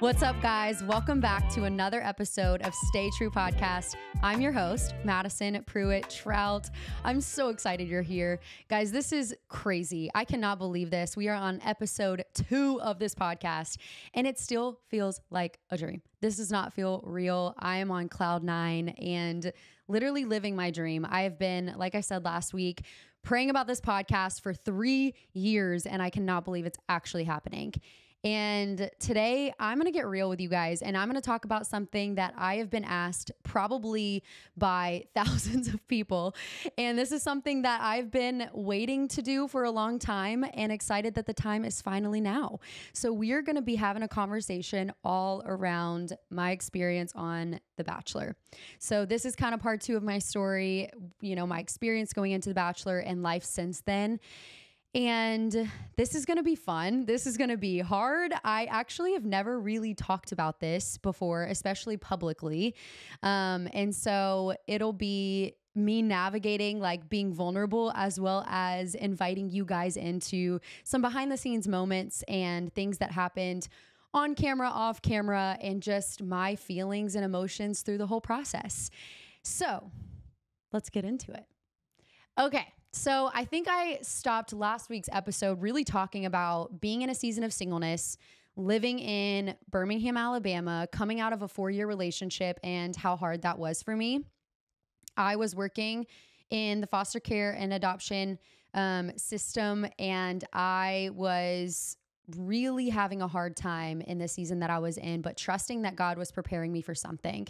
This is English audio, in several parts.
What's up, guys? Welcome back to another episode of Stay True Podcast. I'm your host, Madison Prewett Troutt. I'm so excited you're here. Guys, this is crazy. I cannot believe this. We are on episode two of this podcast, and it still feels like a dream. This does not feel real. I am on cloud nine and literally living my dream. I have been, like I said last week, praying about this podcast for three years, and I cannot believe it's actually happening. And today I'm going to get real with you guys and I'm going to talk about something that I have been asked probably by thousands of people. And this is something that I've been waiting to do for a long time and excited that the time is finally now. So we are going to be having a conversation all around my experience on The Bachelor. So this is kind of part two of my story, you know, my experience going into The Bachelor and life since then. And this is going to be fun. This is going to be hard. I actually have never really talked about this before, especially publicly. Um, and so it'll be me navigating like being vulnerable as well as inviting you guys into some behind the scenes moments and things that happened on camera, off camera, and just my feelings and emotions through the whole process. So let's get into it. Okay. So I think I stopped last week's episode really talking about being in a season of singleness, living in Birmingham, Alabama, coming out of a four year relationship, and how hard that was for me. I was working in the foster care and adoption um, system, and I was really having a hard time in the season that I was in, but trusting that God was preparing me for something.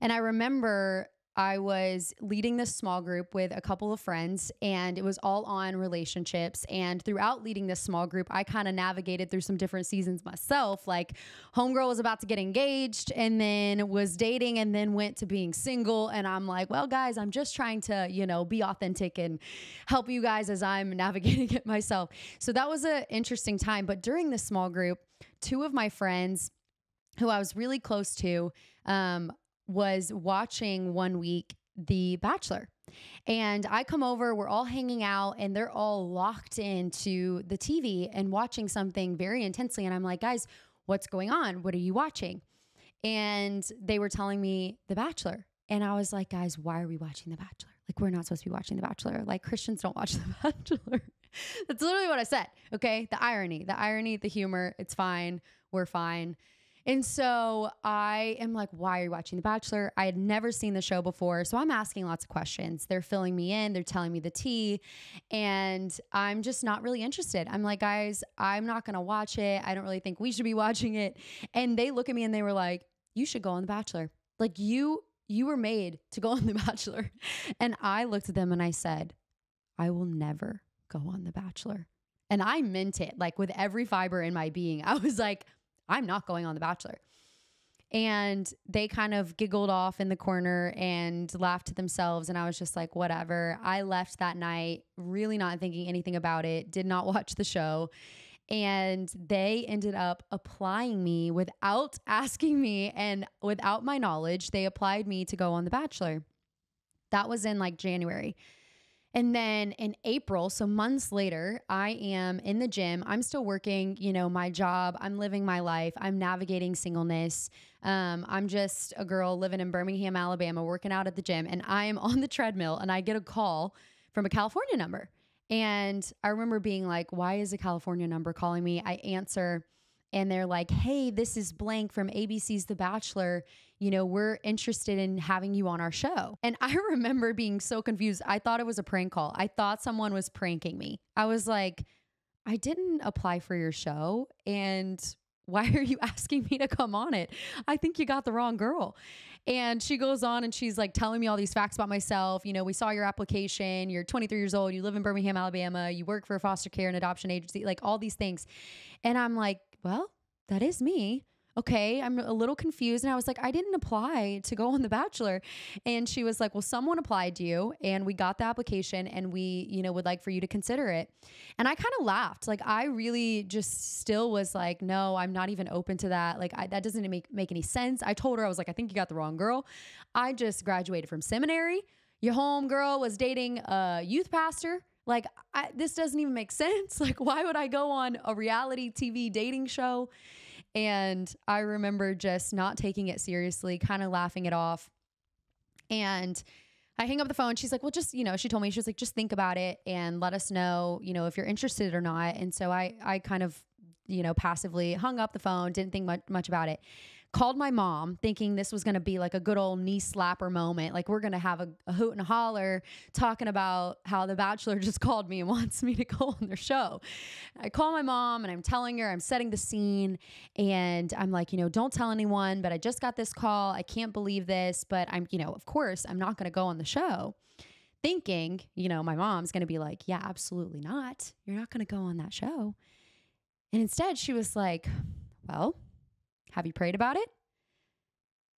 And I remember I was leading this small group with a couple of friends, and it was all on relationships. And throughout leading this small group, I kind of navigated through some different seasons myself. Like, Homegirl was about to get engaged and then was dating and then went to being single. And I'm like, well, guys, I'm just trying to, you know, be authentic and help you guys as I'm navigating it myself. So that was an interesting time. But during this small group, two of my friends, who I was really close to, um, was watching one week The Bachelor. And I come over, we're all hanging out, and they're all locked into the TV and watching something very intensely. And I'm like, guys, what's going on? What are you watching? And they were telling me The Bachelor. And I was like, guys, why are we watching The Bachelor? Like, we're not supposed to be watching The Bachelor. Like, Christians don't watch The Bachelor. That's literally what I said. Okay. The irony, the irony, the humor, it's fine. We're fine. And so I am like, why are you watching The Bachelor? I had never seen the show before. So I'm asking lots of questions. They're filling me in, they're telling me the tea, and I'm just not really interested. I'm like, guys, I'm not going to watch it. I don't really think we should be watching it. And they look at me and they were like, you should go on The Bachelor. Like, you. You were made to go on The Bachelor. And I looked at them and I said, I will never go on The Bachelor. And I meant it like with every fiber in my being. I was like, I'm not going on The Bachelor. And they kind of giggled off in the corner and laughed to themselves. And I was just like, whatever. I left that night really not thinking anything about it, did not watch the show. And they ended up applying me without asking me and without my knowledge. They applied me to go on The Bachelor. That was in like January. And then in April, so months later, I am in the gym. I'm still working, you know, my job. I'm living my life. I'm navigating singleness. Um, I'm just a girl living in Birmingham, Alabama, working out at the gym. And I am on the treadmill and I get a call from a California number. And I remember being like, why is a California number calling me? I answer and they're like, hey, this is blank from ABC's The Bachelor you know, we're interested in having you on our show. And I remember being so confused. I thought it was a prank call. I thought someone was pranking me. I was like, I didn't apply for your show. And why are you asking me to come on it? I think you got the wrong girl. And she goes on and she's like telling me all these facts about myself. You know, we saw your application. You're 23 years old. You live in Birmingham, Alabama. You work for a foster care and adoption agency, like all these things. And I'm like, well, that is me okay, I'm a little confused. And I was like, I didn't apply to go on The Bachelor. And she was like, well, someone applied to you and we got the application and we, you know, would like for you to consider it. And I kind of laughed. Like, I really just still was like, no, I'm not even open to that. Like, I, that doesn't make, make any sense. I told her, I was like, I think you got the wrong girl. I just graduated from seminary. Your home girl was dating a youth pastor. Like, I, this doesn't even make sense. Like, why would I go on a reality TV dating show? And I remember just not taking it seriously, kind of laughing it off. And I hang up the phone. She's like, well, just, you know, she told me, she was like, just think about it and let us know, you know, if you're interested or not. And so I, I kind of, you know, passively hung up the phone, didn't think much, much about it called my mom thinking this was going to be like a good old knee slapper moment. Like we're going to have a, a, hoot and a holler talking about how the bachelor just called me and wants me to go on their show. I call my mom and I'm telling her, I'm setting the scene and I'm like, you know, don't tell anyone, but I just got this call. I can't believe this, but I'm, you know, of course, I'm not going to go on the show. Thinking, you know, my mom's going to be like, yeah, absolutely not. You're not going to go on that show. And instead, she was like, well, have you prayed about it?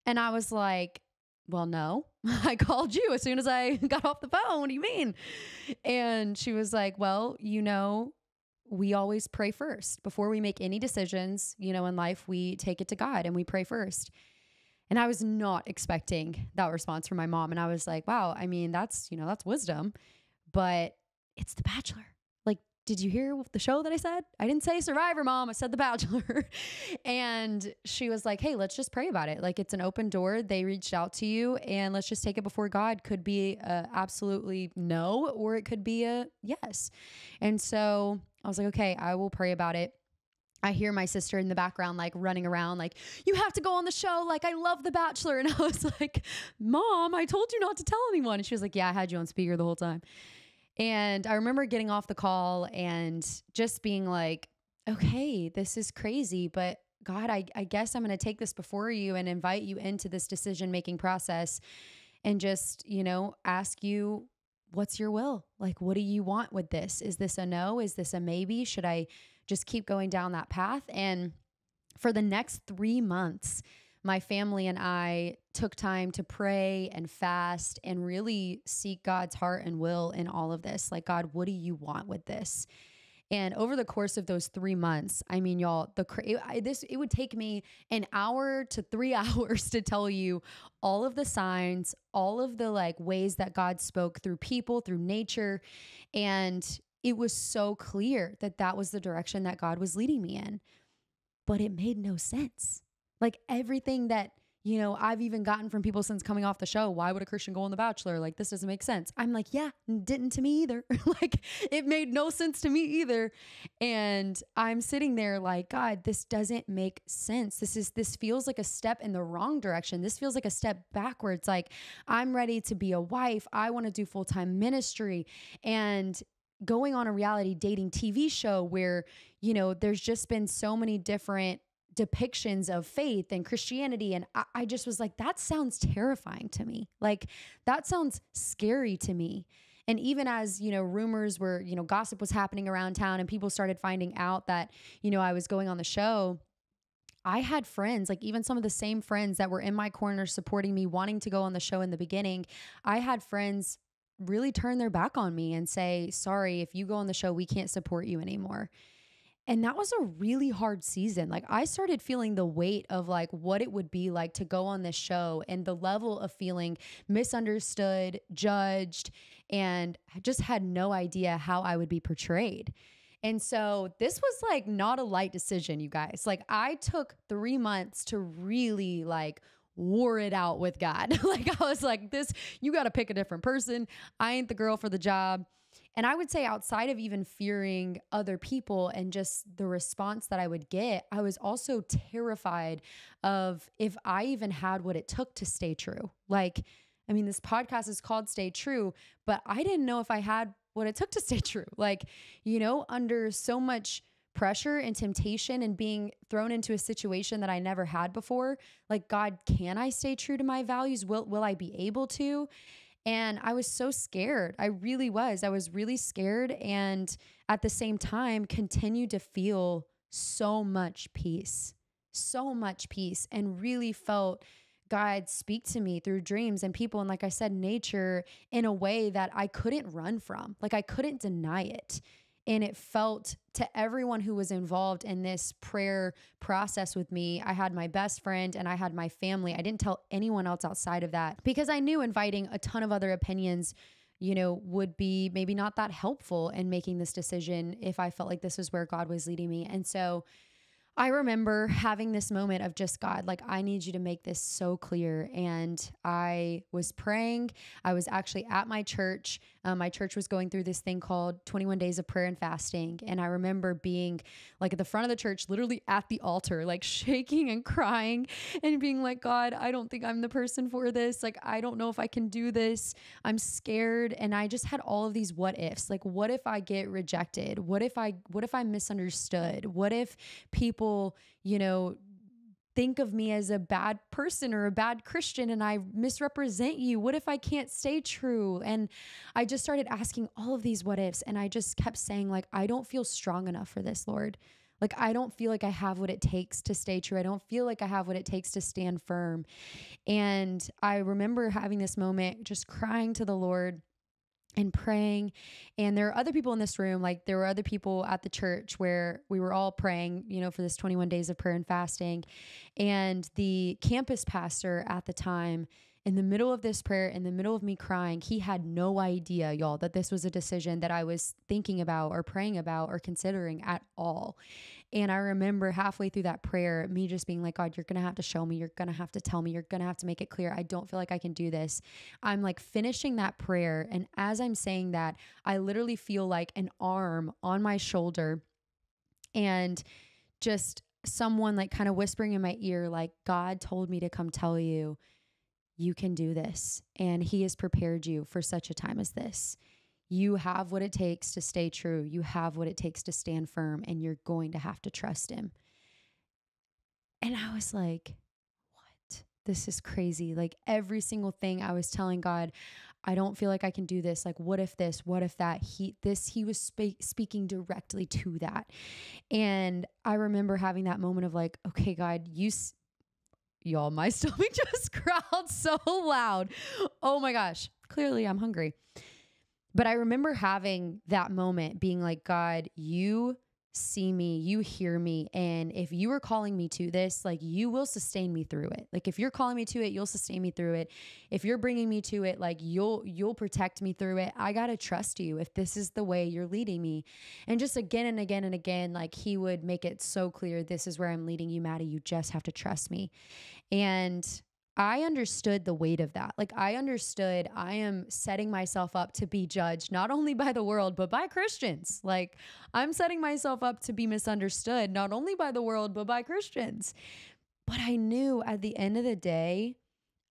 And I was like, Well, no. I called you as soon as I got off the phone. What do you mean? And she was like, Well, you know, we always pray first. Before we make any decisions, you know, in life, we take it to God and we pray first. And I was not expecting that response from my mom. And I was like, wow, I mean, that's, you know, that's wisdom, but it's The Bachelor did you hear the show that I said? I didn't say Survivor, mom. I said The Bachelor. and she was like, hey, let's just pray about it. Like, it's an open door. They reached out to you, and let's just take it before God. Could be absolutely no, or it could be a yes. And so I was like, okay, I will pray about it. I hear my sister in the background, like running around, like, you have to go on the show. Like, I love The Bachelor. And I was like, Mom, I told you not to tell anyone. And she was like, Yeah, I had you on speaker the whole time. And I remember getting off the call and just being like, okay, this is crazy, but God, I, I guess I'm going to take this before you and invite you into this decision making process and just, you know, ask you, what's your will? Like, what do you want with this? Is this a no? Is this a maybe? Should I just keep going down that path? And for the next three months, my family and I took time to pray and fast and really seek God's heart and will in all of this. Like, God, what do you want with this? And over the course of those three months, I mean, y'all, the it, this it would take me an hour to three hours to tell you all of the signs, all of the like ways that God spoke through people, through nature, and it was so clear that that was the direction that God was leading me in. But it made no sense. Like everything that, you know, I've even gotten from people since coming off the show, why would a Christian go on The Bachelor? Like, this doesn't make sense. I'm like, yeah, didn't to me either. like, it made no sense to me either. And I'm sitting there like, God, this doesn't make sense. This is, this feels like a step in the wrong direction. This feels like a step backwards. Like, I'm ready to be a wife. I want to do full time ministry. And going on a reality dating TV show where, you know, there's just been so many different depictions of faith and Christianity. And I, I, just was like, that sounds terrifying to me. Like, that sounds scary to me. And even as, you know, rumors were, you know, gossip was happening around town and people started finding out that, you know, I was going on the show. I had friends, like even some of the same friends that were in my corner supporting me, wanting to go on the show in the beginning. I had friends really turn their back on me and say, sorry, if you go on the show, we can't support you anymore. And that was a really hard season. Like I started feeling the weight of like what it would be like to go on this show and the level of feeling misunderstood, judged, and I just had no idea how I would be portrayed. And so this was like not a light decision, you guys. Like I took 3 months to really like war it out with God. like I was like this you got to pick a different person. I ain't the girl for the job. And I would say, outside of even fearing other people and just the response that I would get, I was also terrified of if I even had what it took to stay true. Like, I mean, this podcast is called Stay True, but I didn't know if I had what it took to stay true. Like, you know, under so much pressure and temptation and being thrown into a situation that I never had before, like, God, can I stay true to my values? Will, will I be able to? And I was so scared. I really was. I was really scared. And at the same time, continued to feel so much peace, so much peace, and really felt God speak to me through dreams and people. And like I said, nature in a way that I couldn't run from. Like I couldn't deny it. And it felt to everyone who was involved in this prayer process with me. I had my best friend and I had my family. I didn't tell anyone else outside of that because I knew inviting a ton of other opinions, you know, would be maybe not that helpful in making this decision if I felt like this was where God was leading me. And so, I remember having this moment of just God, like, I need you to make this so clear. And I was praying. I was actually at my church. Um, my church was going through this thing called 21 Days of Prayer and Fasting. And I remember being like at the front of the church, literally at the altar, like shaking and crying and being like, God, I don't think I'm the person for this. Like, I don't know if I can do this. I'm scared. And I just had all of these what ifs. Like, what if I get rejected? What if I, what if I'm misunderstood? What if people, people, you know, think of me as a bad person or a bad Christian and I misrepresent you? What if I can't stay true? And I just started asking all of these what ifs and I just kept saying like I don't feel strong enough for this, Lord. Like I don't feel like I have what it takes to stay true. I don't feel like I have what it takes to stand firm. And I remember having this moment just crying to the Lord and praying. And there are other people in this room, like there were other people at the church where we were all praying, you know, for this 21 days of prayer and fasting. And the campus pastor at the time, in the middle of this prayer, in the middle of me crying, he had no idea, y'all, that this was a decision that I was thinking about or praying about or considering at all. And I remember halfway through that prayer, me just being like, God, you're going to have to show me. You're going to have to tell me. You're going to have to make it clear. I don't feel like I can do this. I'm like finishing that prayer. And as I'm saying that, I literally feel like an arm on my shoulder and just someone like kind of whispering in my ear, like, God told me to come tell you, you can do this. And He has prepared you for such a time as this. You have what it takes to stay true. You have what it takes to stand firm, and you're going to have to trust him. And I was like, what? This is crazy. Like every single thing I was telling God, I don't feel like I can do this. Like, what if this? What if that? He, this, he was spe- speaking directly to that. And I remember having that moment of like, okay, God, you, s- y'all, my stomach just growled so loud. Oh my gosh. Clearly, I'm hungry. But I remember having that moment being like, God, you see me, you hear me. And if you are calling me to this, like you will sustain me through it. Like if you're calling me to it, you'll sustain me through it. If you're bringing me to it, like you'll you'll protect me through it. I got to trust you if this is the way you're leading me. And just again and again and again like he would make it so clear this is where I'm leading you, Maddie. You just have to trust me. And I understood the weight of that. Like, I understood I am setting myself up to be judged not only by the world, but by Christians. Like, I'm setting myself up to be misunderstood not only by the world, but by Christians. But I knew at the end of the day,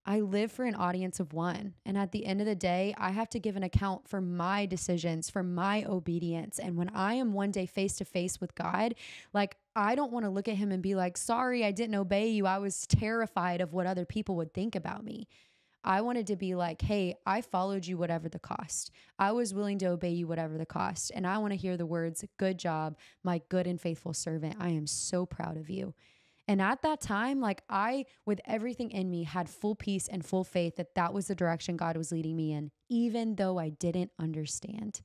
I live for an audience of one. And at the end of the day, I have to give an account for my decisions, for my obedience. And when I am one day face to face with God, like I don't want to look at him and be like, sorry, I didn't obey you. I was terrified of what other people would think about me. I wanted to be like, hey, I followed you whatever the cost. I was willing to obey you whatever the cost. And I want to hear the words, good job, my good and faithful servant. I am so proud of you. And at that time, like I, with everything in me, had full peace and full faith that that was the direction God was leading me in, even though I didn't understand.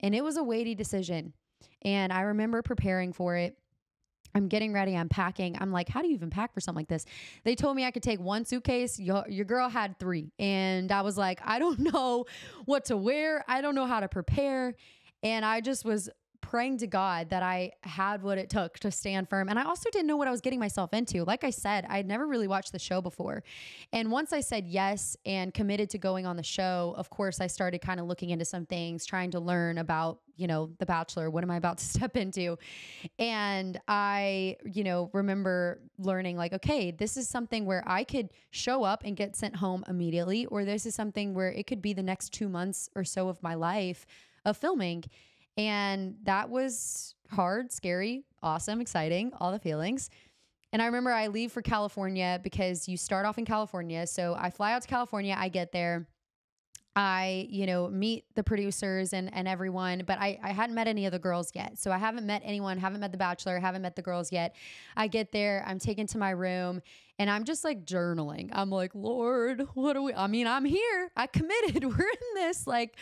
And it was a weighty decision. And I remember preparing for it. I'm getting ready. I'm packing. I'm like, how do you even pack for something like this? They told me I could take one suitcase. Your, your girl had three. And I was like, I don't know what to wear. I don't know how to prepare. And I just was praying to God that I had what it took to stand firm. And I also didn't know what I was getting myself into. Like I said, I had never really watched the show before. And once I said yes and committed to going on the show, of course, I started kind of looking into some things, trying to learn about, you know, The Bachelor. What am I about to step into? And I, you know, remember learning like, okay, this is something where I could show up and get sent home immediately, or this is something where it could be the next two months or so of my life of filming. And that was hard, scary, awesome, exciting, all the feelings. And I remember I leave for California because you start off in California. So I fly out to California, I get there. I, you know, meet the producers and, and everyone, but I, I hadn't met any of the girls yet. So I haven't met anyone, haven't met the bachelor, haven't met the girls yet. I get there, I'm taken to my room and I'm just like journaling. I'm like, Lord, what do we, I mean, I'm here. I committed. We're in this. Like,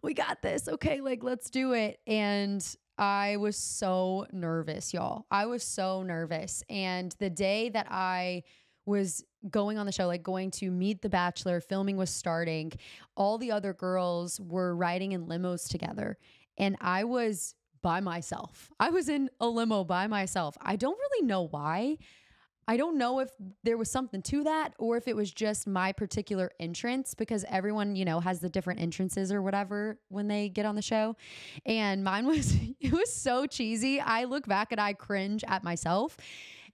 we got this. Okay, like, let's do it. And I was so nervous, y'all. I was so nervous. And the day that I, was going on the show, like going to meet the bachelor, filming was starting. All the other girls were riding in limos together. And I was by myself. I was in a limo by myself. I don't really know why. I don't know if there was something to that or if it was just my particular entrance because everyone, you know, has the different entrances or whatever when they get on the show. And mine was, it was so cheesy. I look back and I cringe at myself.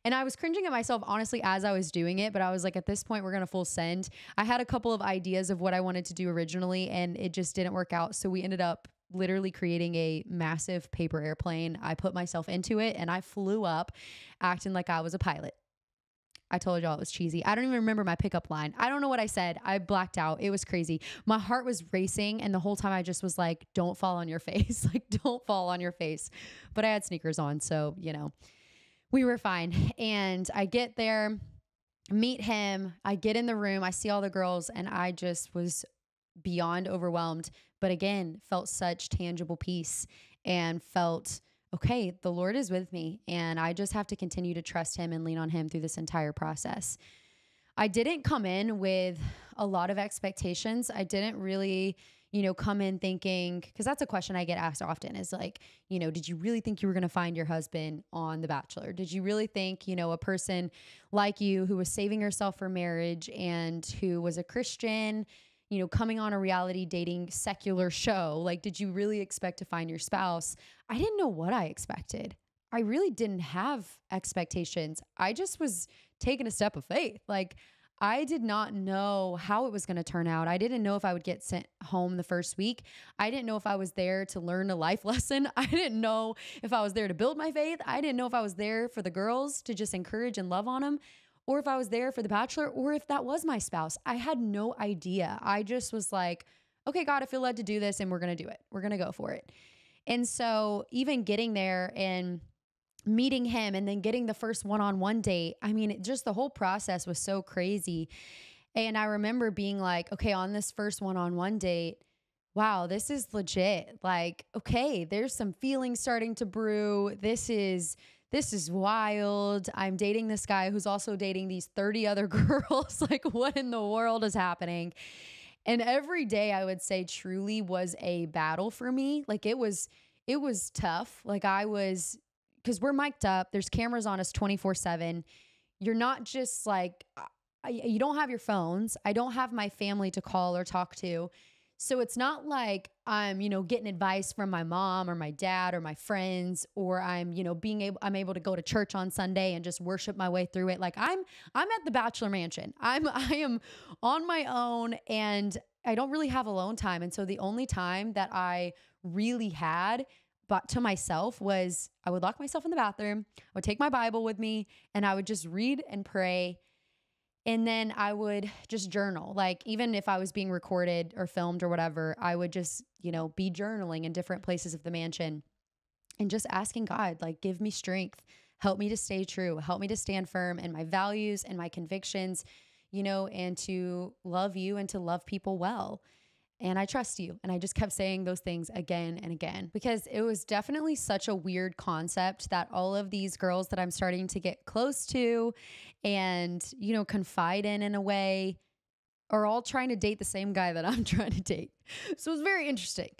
And I was cringing at myself, honestly, as I was doing it. But I was like, at this point, we're going to full send. I had a couple of ideas of what I wanted to do originally, and it just didn't work out. So we ended up literally creating a massive paper airplane. I put myself into it and I flew up acting like I was a pilot. I told y'all it was cheesy. I don't even remember my pickup line. I don't know what I said. I blacked out. It was crazy. My heart was racing, and the whole time I just was like, don't fall on your face. like, don't fall on your face. But I had sneakers on. So, you know, we were fine. And I get there, meet him. I get in the room. I see all the girls, and I just was beyond overwhelmed. But again, felt such tangible peace and felt okay, the Lord is with me, and I just have to continue to trust Him and lean on Him through this entire process. I didn't come in with a lot of expectations. I didn't really, you know, come in thinking, because that's a question I get asked often is like, you know, did you really think you were going to find your husband on The Bachelor? Did you really think, you know, a person like you who was saving herself for marriage and who was a Christian, you know, coming on a reality dating secular show, like, did you really expect to find your spouse? I didn't know what I expected. I really didn't have expectations. I just was taking a step of faith. Like, I did not know how it was going to turn out. I didn't know if I would get sent home the first week. I didn't know if I was there to learn a life lesson. I didn't know if I was there to build my faith. I didn't know if I was there for the girls to just encourage and love on them or if I was there for the bachelor, or if that was my spouse. I had no idea. I just was like, okay, God, I feel led to do this and we're going to do it. We're going to go for it. And so, even getting there and meeting him and then getting the first one on one date, I mean, it, just the whole process was so crazy. And I remember being like, okay, on this first one on one date, wow, this is legit. Like, okay, there's some feelings starting to brew. This is this is wild. I'm dating this guy who's also dating these 30 other girls. like, what in the world is happening? And every day I would say truly was a battle for me. Like it was, it was tough. Like I was, because we're mic'd up, there's cameras on us 24 7. You're not just like, I, you don't have your phones. I don't have my family to call or talk to. So it's not like I'm, you know, getting advice from my mom or my dad or my friends or I'm, you know, being able I'm able to go to church on Sunday and just worship my way through it. Like I'm I'm at the bachelor mansion. I'm I am on my own and I don't really have alone time. And so the only time that I really had but to myself was I would lock myself in the bathroom, I would take my Bible with me, and I would just read and pray. And then I would just journal. Like, even if I was being recorded or filmed or whatever, I would just, you know, be journaling in different places of the mansion and just asking God, like, give me strength, help me to stay true, help me to stand firm in my values and my convictions, you know, and to love you and to love people well and I trust you. And I just kept saying those things again and again because it was definitely such a weird concept that all of these girls that I'm starting to get close to and, you know, confide in in a way are all trying to date the same guy that I'm trying to date. So it was very interesting.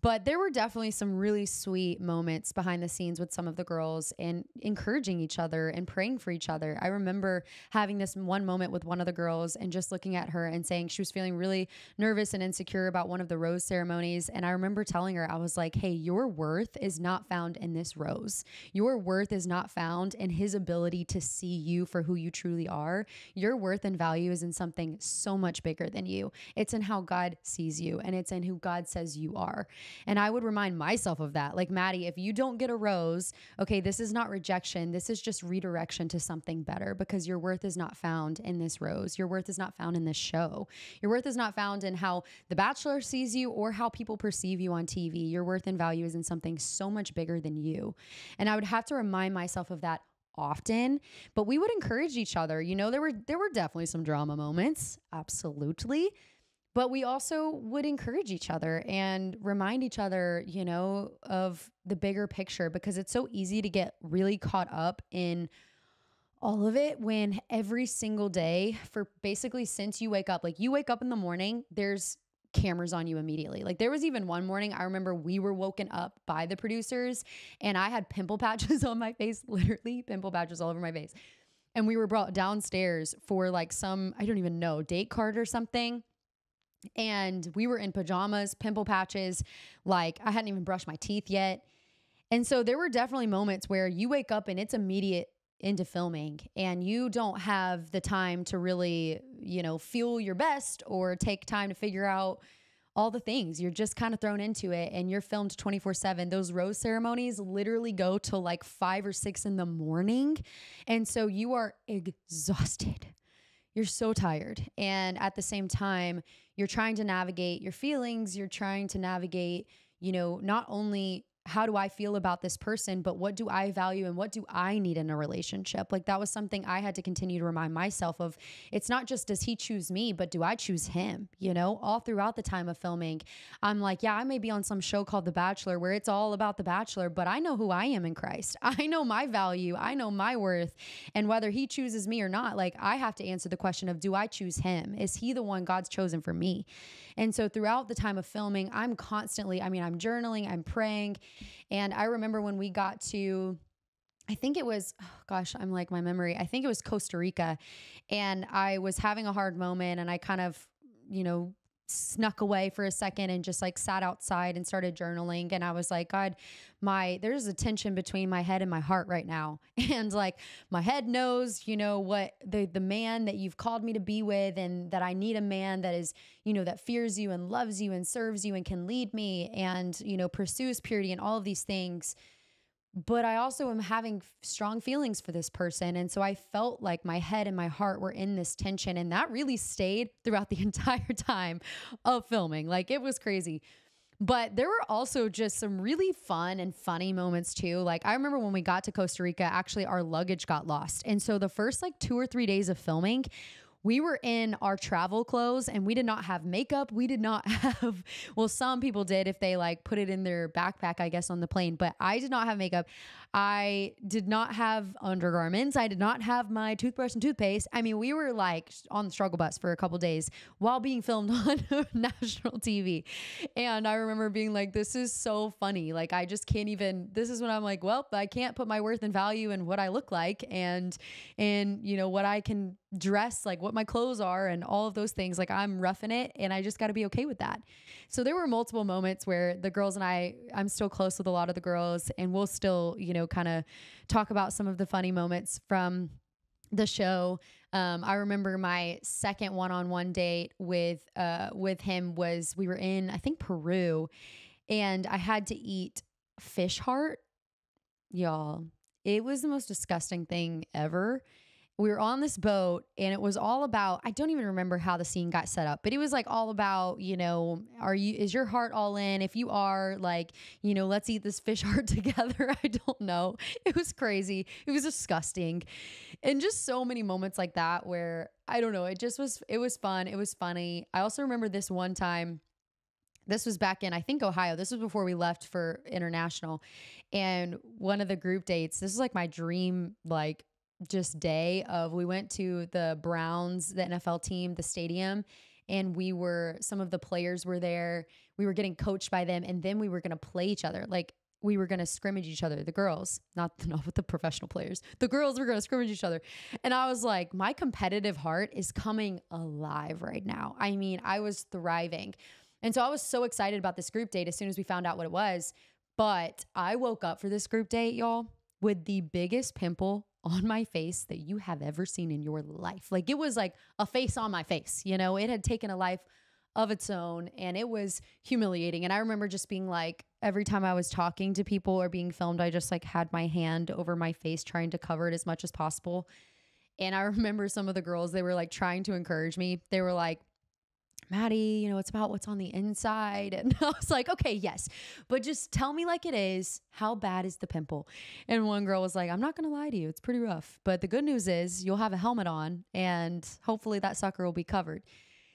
But there were definitely some really sweet moments behind the scenes with some of the girls and encouraging each other and praying for each other. I remember having this one moment with one of the girls and just looking at her and saying she was feeling really nervous and insecure about one of the rose ceremonies. And I remember telling her, I was like, hey, your worth is not found in this rose. Your worth is not found in his ability to see you for who you truly are. Your worth and value is in something so much bigger than you. It's in how God sees you and it's in who God says you are. And I would remind myself of that. Like, Maddie, if you don't get a rose, okay, this is not rejection. This is just redirection to something better because your worth is not found in this rose. Your worth is not found in this show. Your worth is not found in how The Bachelor sees you or how people perceive you on TV. Your worth and value is in something so much bigger than you. And I would have to remind myself of that often but we would encourage each other you know there were there were definitely some drama moments absolutely but we also would encourage each other and remind each other, you know, of the bigger picture because it's so easy to get really caught up in all of it when every single day for basically since you wake up, like you wake up in the morning, there's cameras on you immediately. Like there was even one morning I remember we were woken up by the producers and I had pimple patches on my face, literally pimple patches all over my face. And we were brought downstairs for like some, I don't even know, date card or something. And we were in pajamas, pimple patches, like I hadn't even brushed my teeth yet. And so there were definitely moments where you wake up and it's immediate into filming and you don't have the time to really, you know, feel your best or take time to figure out all the things. You're just kind of thrown into it and you're filmed 24 7. Those rose ceremonies literally go till like five or six in the morning. And so you are exhausted. You're so tired. And at the same time, you're trying to navigate your feelings. You're trying to navigate, you know, not only how do I feel about this person, but what do I value and what do I need in a relationship? Like that was something I had to continue to remind myself of. It's not just does he choose me, but do I choose him? You know, all throughout the time of filming, I'm like, yeah, I may be on some show called The Bachelor where it's all about The Bachelor, but I know who I am in Christ. I know my value, I know my worth. And whether he chooses me or not, like I have to answer the question of do I choose him? Is he the one God's chosen for me? And so throughout the time of filming, I'm constantly, I mean, I'm journaling, I'm praying. And I remember when we got to, I think it was, oh gosh, I'm like my memory. I think it was Costa Rica. And I was having a hard moment and I kind of, you know, snuck away for a second and just like sat outside and started journaling and I was like god my there's a tension between my head and my heart right now. And like my head knows you know what the the man that you've called me to be with and that I need a man that is you know that fears you and loves you and serves you and can lead me and you know pursues purity and all of these things but I also am having strong feelings for this person. And so I felt like my head and my heart were in this tension. And that really stayed throughout the entire time of filming. Like it was crazy. But there were also just some really fun and funny moments too. Like I remember when we got to Costa Rica, actually our luggage got lost. And so the first like two or three days of filming, we were in our travel clothes and we did not have makeup. We did not have, well, some people did if they like put it in their backpack, I guess, on the plane, but I did not have makeup. I did not have undergarments. I did not have my toothbrush and toothpaste. I mean, we were like on the struggle bus for a couple days while being filmed on national TV. And I remember being like, this is so funny. Like, I just can't even, this is when I'm like, well, I can't put my worth and value in what I look like and, and, you know, what I can dress, like what my clothes are and all of those things. Like, I'm roughing it and I just got to be okay with that. So there were multiple moments where the girls and I, I'm still close with a lot of the girls and we'll still, you know, kind of talk about some of the funny moments from the show. Um, I remember my second one-on-one date with uh, with him was we were in I think Peru, and I had to eat fish heart, y'all. It was the most disgusting thing ever we were on this boat and it was all about I don't even remember how the scene got set up, but it was like all about, you know, are you is your heart all in? If you are, like, you know, let's eat this fish heart together. I don't know. It was crazy. It was disgusting. And just so many moments like that where I don't know, it just was it was fun. It was funny. I also remember this one time this was back in I think Ohio. This was before we left for international. And one of the group dates, this is like my dream like just day of we went to the Browns, the NFL team, the stadium, and we were some of the players were there. We were getting coached by them, and then we were gonna play each other. Like we were gonna scrimmage each other. The girls, not not with the professional players. The girls were gonna scrimmage each other, and I was like, my competitive heart is coming alive right now. I mean, I was thriving, and so I was so excited about this group date as soon as we found out what it was. But I woke up for this group date, y'all, with the biggest pimple on my face that you have ever seen in your life. Like it was like a face on my face, you know, it had taken a life of its own and it was humiliating. And I remember just being like, every time I was talking to people or being filmed, I just like had my hand over my face trying to cover it as much as possible. And I remember some of the girls, they were like trying to encourage me. They were like, Maddie, you know, it's about what's on the inside. And I was like, okay, yes, but just tell me like it is. How bad is the pimple? And one girl was like, I'm not going to lie to you. It's pretty rough. But the good news is you'll have a helmet on and hopefully that sucker will be covered.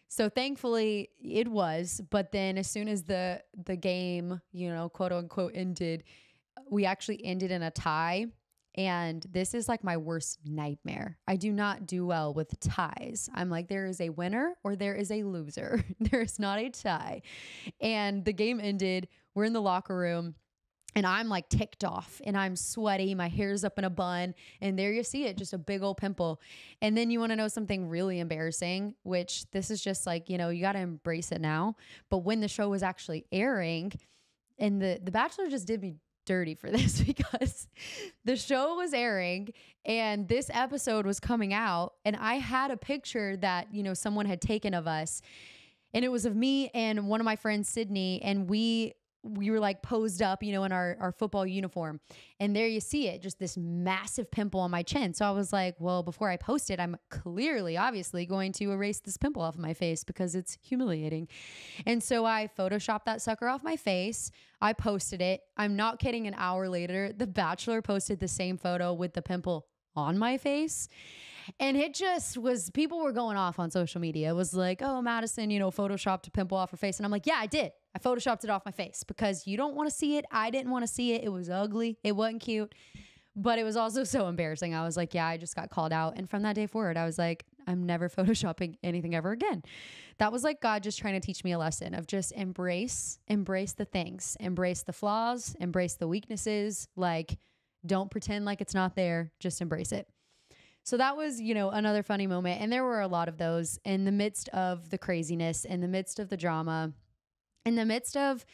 So thankfully it was. But then as soon as the, the game, you know, quote unquote ended, we actually ended in a tie. And this is like my worst nightmare. I do not do well with ties. I'm like, there is a winner or there is a loser. there is not a tie. And the game ended. We're in the locker room and I'm like ticked off and I'm sweaty. My hair's up in a bun. And there you see it, just a big old pimple. And then you want to know something really embarrassing, which this is just like, you know, you got to embrace it now. But when the show was actually airing, and the, the Bachelor just did me dirty for this because the show was airing and this episode was coming out. And I had a picture that, you know, someone had taken of us. And it was of me and one of my friends, Sydney. And we we were like posed up, you know, in our, our football uniform. And there you see it, just this massive pimple on my chin. So I was like, well, before I post it, I'm clearly, obviously going to erase this pimple off of my face because it's humiliating. And so I photoshopped that sucker off my face. I posted it. I'm not kidding. An hour later, The Bachelor posted the same photo with the pimple on my face. And it just was, people were going off on social media. It was like, oh, Madison, you know, photoshopped a pimple off her face. And I'm like, yeah, I did. I photoshopped it off my face because you don't want to see it. I didn't want to see it. It was ugly. It wasn't cute. But it was also so embarrassing. I was like, yeah, I just got called out. And from that day forward, I was like, I'm never photoshopping anything ever again. That was like God just trying to teach me a lesson of just embrace, embrace the things, embrace the flaws, embrace the weaknesses. Like, don't pretend like it's not there, just embrace it. So that was, you know, another funny moment. And there were a lot of those in the midst of the craziness, in the midst of the drama, in the midst of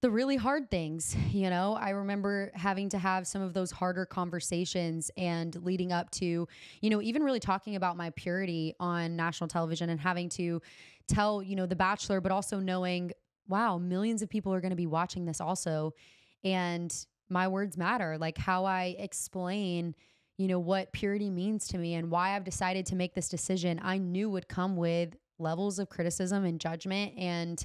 the really hard things. You know, I remember having to have some of those harder conversations and leading up to, you know, even really talking about my purity on national television and having to tell, you know, The Bachelor, but also knowing, wow, millions of people are going to be watching this also. And my words matter, like how I explain you know, what purity means to me and why I've decided to make this decision, I knew would come with levels of criticism and judgment and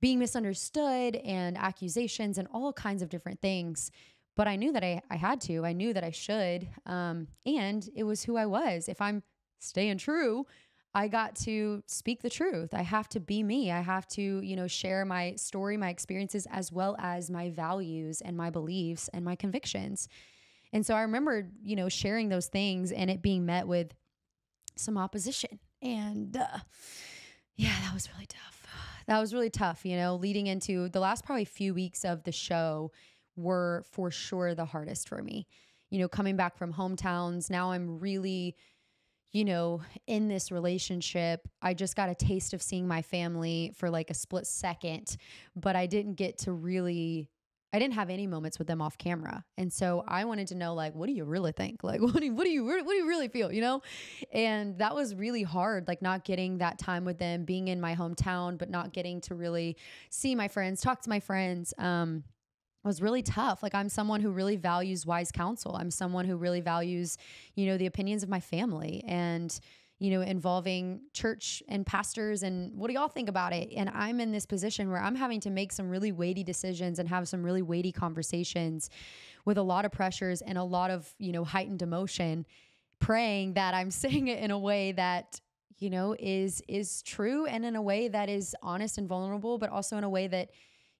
being misunderstood and accusations and all kinds of different things. But I knew that I, I had to, I knew that I should. Um, and it was who I was. If I'm staying true, I got to speak the truth. I have to be me. I have to, you know, share my story, my experiences, as well as my values and my beliefs and my convictions. And so I remember, you know, sharing those things and it being met with some opposition. And uh, yeah, that was really tough. That was really tough, you know, leading into the last probably few weeks of the show were for sure the hardest for me. You know, coming back from hometowns, now I'm really, you know, in this relationship. I just got a taste of seeing my family for like a split second, but I didn't get to really I didn't have any moments with them off camera. And so I wanted to know like what do you really think? Like what do you, what do you what do you really feel, you know? And that was really hard like not getting that time with them, being in my hometown but not getting to really see my friends, talk to my friends. Um was really tough. Like I'm someone who really values wise counsel. I'm someone who really values, you know, the opinions of my family and you know, involving church and pastors and what do y'all think about it? And I'm in this position where I'm having to make some really weighty decisions and have some really weighty conversations with a lot of pressures and a lot of, you know, heightened emotion, praying that I'm saying it in a way that you know is is true and in a way that is honest and vulnerable but also in a way that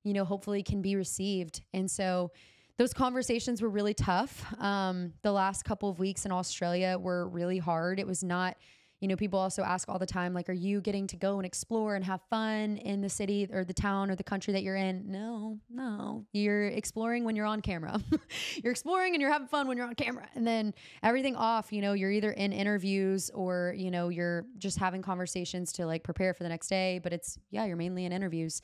you know hopefully can be received. And so those conversations were really tough. Um, the last couple of weeks in australia were really hard. It was not you know, people also ask all the time, like, are you getting to go and explore and have fun in the city or the town or the country that you're in? No, no. You're exploring when you're on camera. you're exploring and you're having fun when you're on camera. And then everything off, you know, you're either in interviews or, you know, you're just having conversations to like prepare for the next day. But it's, yeah, you're mainly in interviews.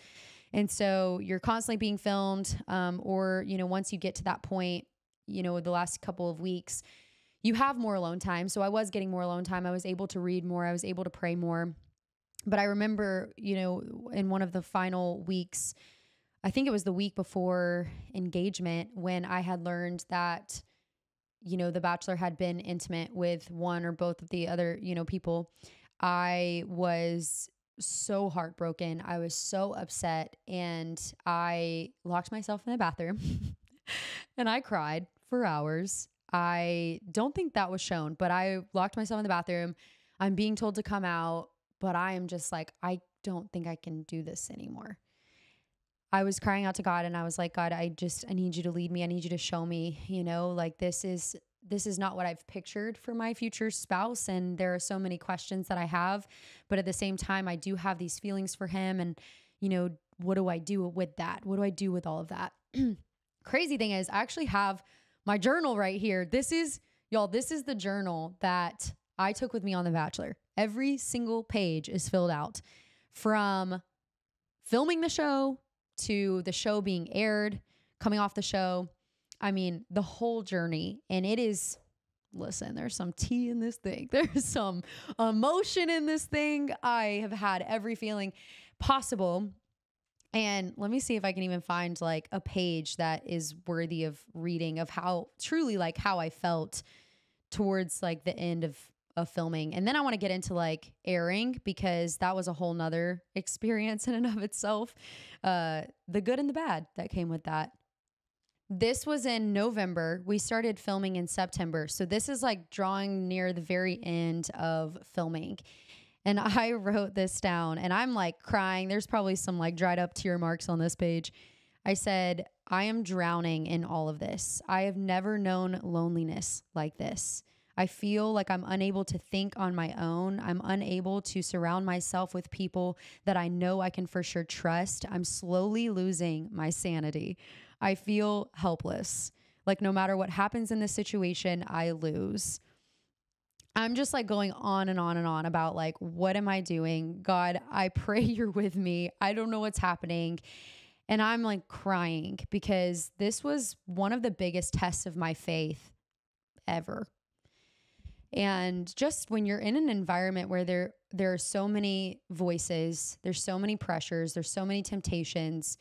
And so you're constantly being filmed. Um, or, you know, once you get to that point, you know, the last couple of weeks, you have more alone time. So I was getting more alone time. I was able to read more. I was able to pray more. But I remember, you know, in one of the final weeks, I think it was the week before engagement when I had learned that, you know, the bachelor had been intimate with one or both of the other, you know, people. I was so heartbroken. I was so upset. And I locked myself in the bathroom and I cried for hours. I don't think that was shown, but I locked myself in the bathroom. I'm being told to come out, but I am just like, I don't think I can do this anymore. I was crying out to God and I was like, God, I just, I need you to lead me. I need you to show me, you know, like this is this is not what I've pictured for my future spouse. And there are so many questions that I have. But at the same time, I do have these feelings for him. And, you know, what do I do with that? What do I do with all of that? Crazy thing is, I actually have my journal right here. This is, y'all, this is the journal that I took with me on The Bachelor. Every single page is filled out from filming the show to the show being aired, coming off the show. I mean, the whole journey. And it is, listen, there's some tea in this thing, there's some emotion in this thing. I have had every feeling possible. And let me see if I can even find like a page that is worthy of reading of how truly like how I felt towards like the end of of filming. And then I want to get into like airing because that was a whole nother experience in and of itself. Uh, the good and the bad that came with that. This was in November. We started filming in September. So this is like drawing near the very end of filming. And I wrote this down and I'm like crying. There's probably some like dried up tear marks on this page. I said, I am drowning in all of this. I have never known loneliness like this. I feel like I'm unable to think on my own. I'm unable to surround myself with people that I know I can for sure trust. I'm slowly losing my sanity. I feel helpless. Like no matter what happens in this situation, I lose. I'm just like going on and on and on about like, what am I doing? God, I pray you're with me. I don't know what's happening. And I'm like crying because this was one of the biggest tests of my faith ever. And just when you're in an environment where there there are so many voices, there's so many pressures, there's so many temptations,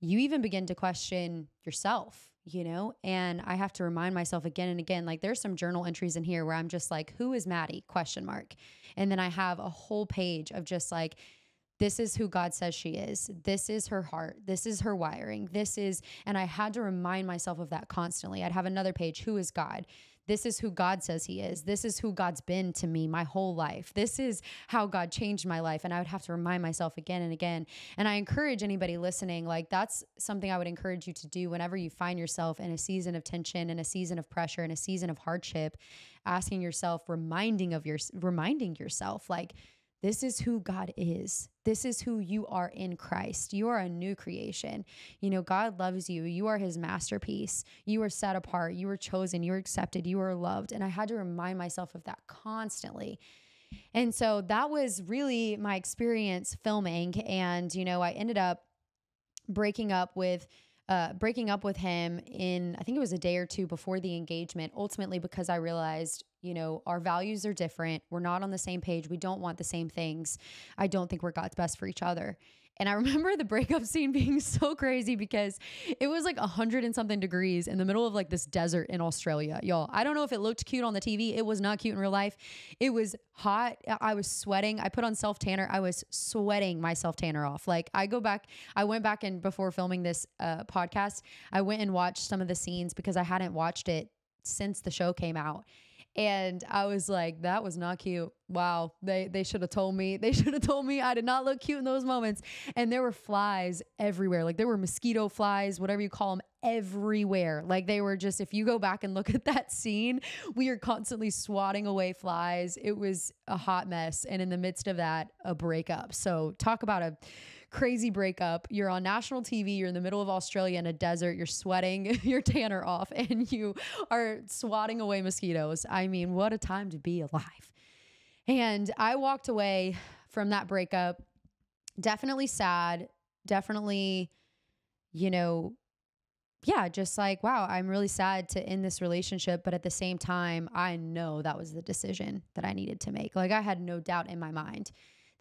you even begin to question yourself, you know? And I have to remind myself again and again like there's some journal entries in here where I'm just like who is Maddie? question mark. And then I have a whole page of just like this is who God says she is. This is her heart. This is her wiring. This is, and I had to remind myself of that constantly. I'd have another page, who is God? This is who God says He is. This is who God's been to me my whole life. This is how God changed my life. And I would have to remind myself again and again. And I encourage anybody listening, like, that's something I would encourage you to do whenever you find yourself in a season of tension, in a season of pressure, in a season of hardship, asking yourself, reminding of your, reminding yourself, like, this is who God is. This is who you are in Christ. You are a new creation. You know, God loves you. You are his masterpiece. You are set apart. You are chosen. You are accepted. You are loved. And I had to remind myself of that constantly. And so that was really my experience filming. And, you know, I ended up breaking up with uh, breaking up with him in, I think it was a day or two before the engagement, ultimately because I realized you know, our values are different. We're not on the same page. We don't want the same things. I don't think we're God's best for each other. And I remember the breakup scene being so crazy because it was like a hundred and something degrees in the middle of like this desert in Australia, y'all. I don't know if it looked cute on the TV. It was not cute in real life. It was hot. I was sweating. I put on self tanner. I was sweating my self tanner off. Like I go back, I went back and before filming this uh, podcast, I went and watched some of the scenes because I hadn't watched it since the show came out and I was like, that was not cute. Wow. They they should have told me. They should have told me I did not look cute in those moments. And there were flies everywhere. Like there were mosquito flies, whatever you call them, everywhere. Like they were just if you go back and look at that scene, we are constantly swatting away flies. It was a hot mess. And in the midst of that, a breakup. So talk about a crazy breakup. You're on national TV, you're in the middle of Australia in a desert, you're sweating your tanner off, and you are swatting away mosquitoes. I mean, what a time to be alive. And I walked away from that breakup definitely sad, definitely, you know, yeah, just like, wow, I'm really sad to end this relationship. But at the same time, I know that was the decision that I needed to make. Like, I had no doubt in my mind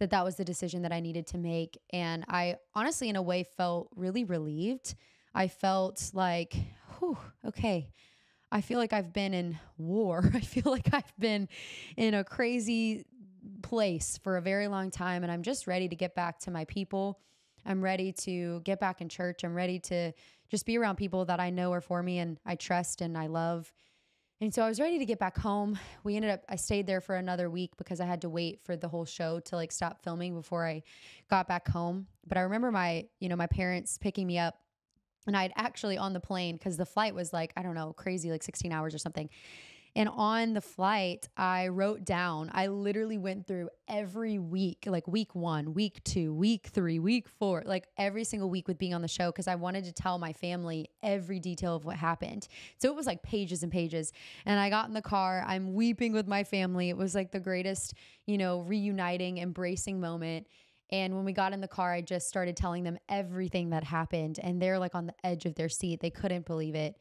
that that was the decision that I needed to make. And I honestly, in a way, felt really relieved. I felt like, whew, okay. I feel like I've been in war. I feel like I've been in a crazy place for a very long time. And I'm just ready to get back to my people. I'm ready to get back in church. I'm ready to just be around people that I know are for me and I trust and I love. And so I was ready to get back home. We ended up, I stayed there for another week because I had to wait for the whole show to like stop filming before I got back home. But I remember my, you know, my parents picking me up and I'd actually on the plane because the flight was like, I don't know, crazy, like 16 hours or something. And on the flight, I wrote down, I literally went through every week, like week one, week two, week three, week four, like every single week with being on the show, because I wanted to tell my family every detail of what happened. So it was like pages and pages. And I got in the car, I'm weeping with my family. It was like the greatest, you know, reuniting, embracing moment. And when we got in the car, I just started telling them everything that happened. And they're like on the edge of their seat. They couldn't believe it.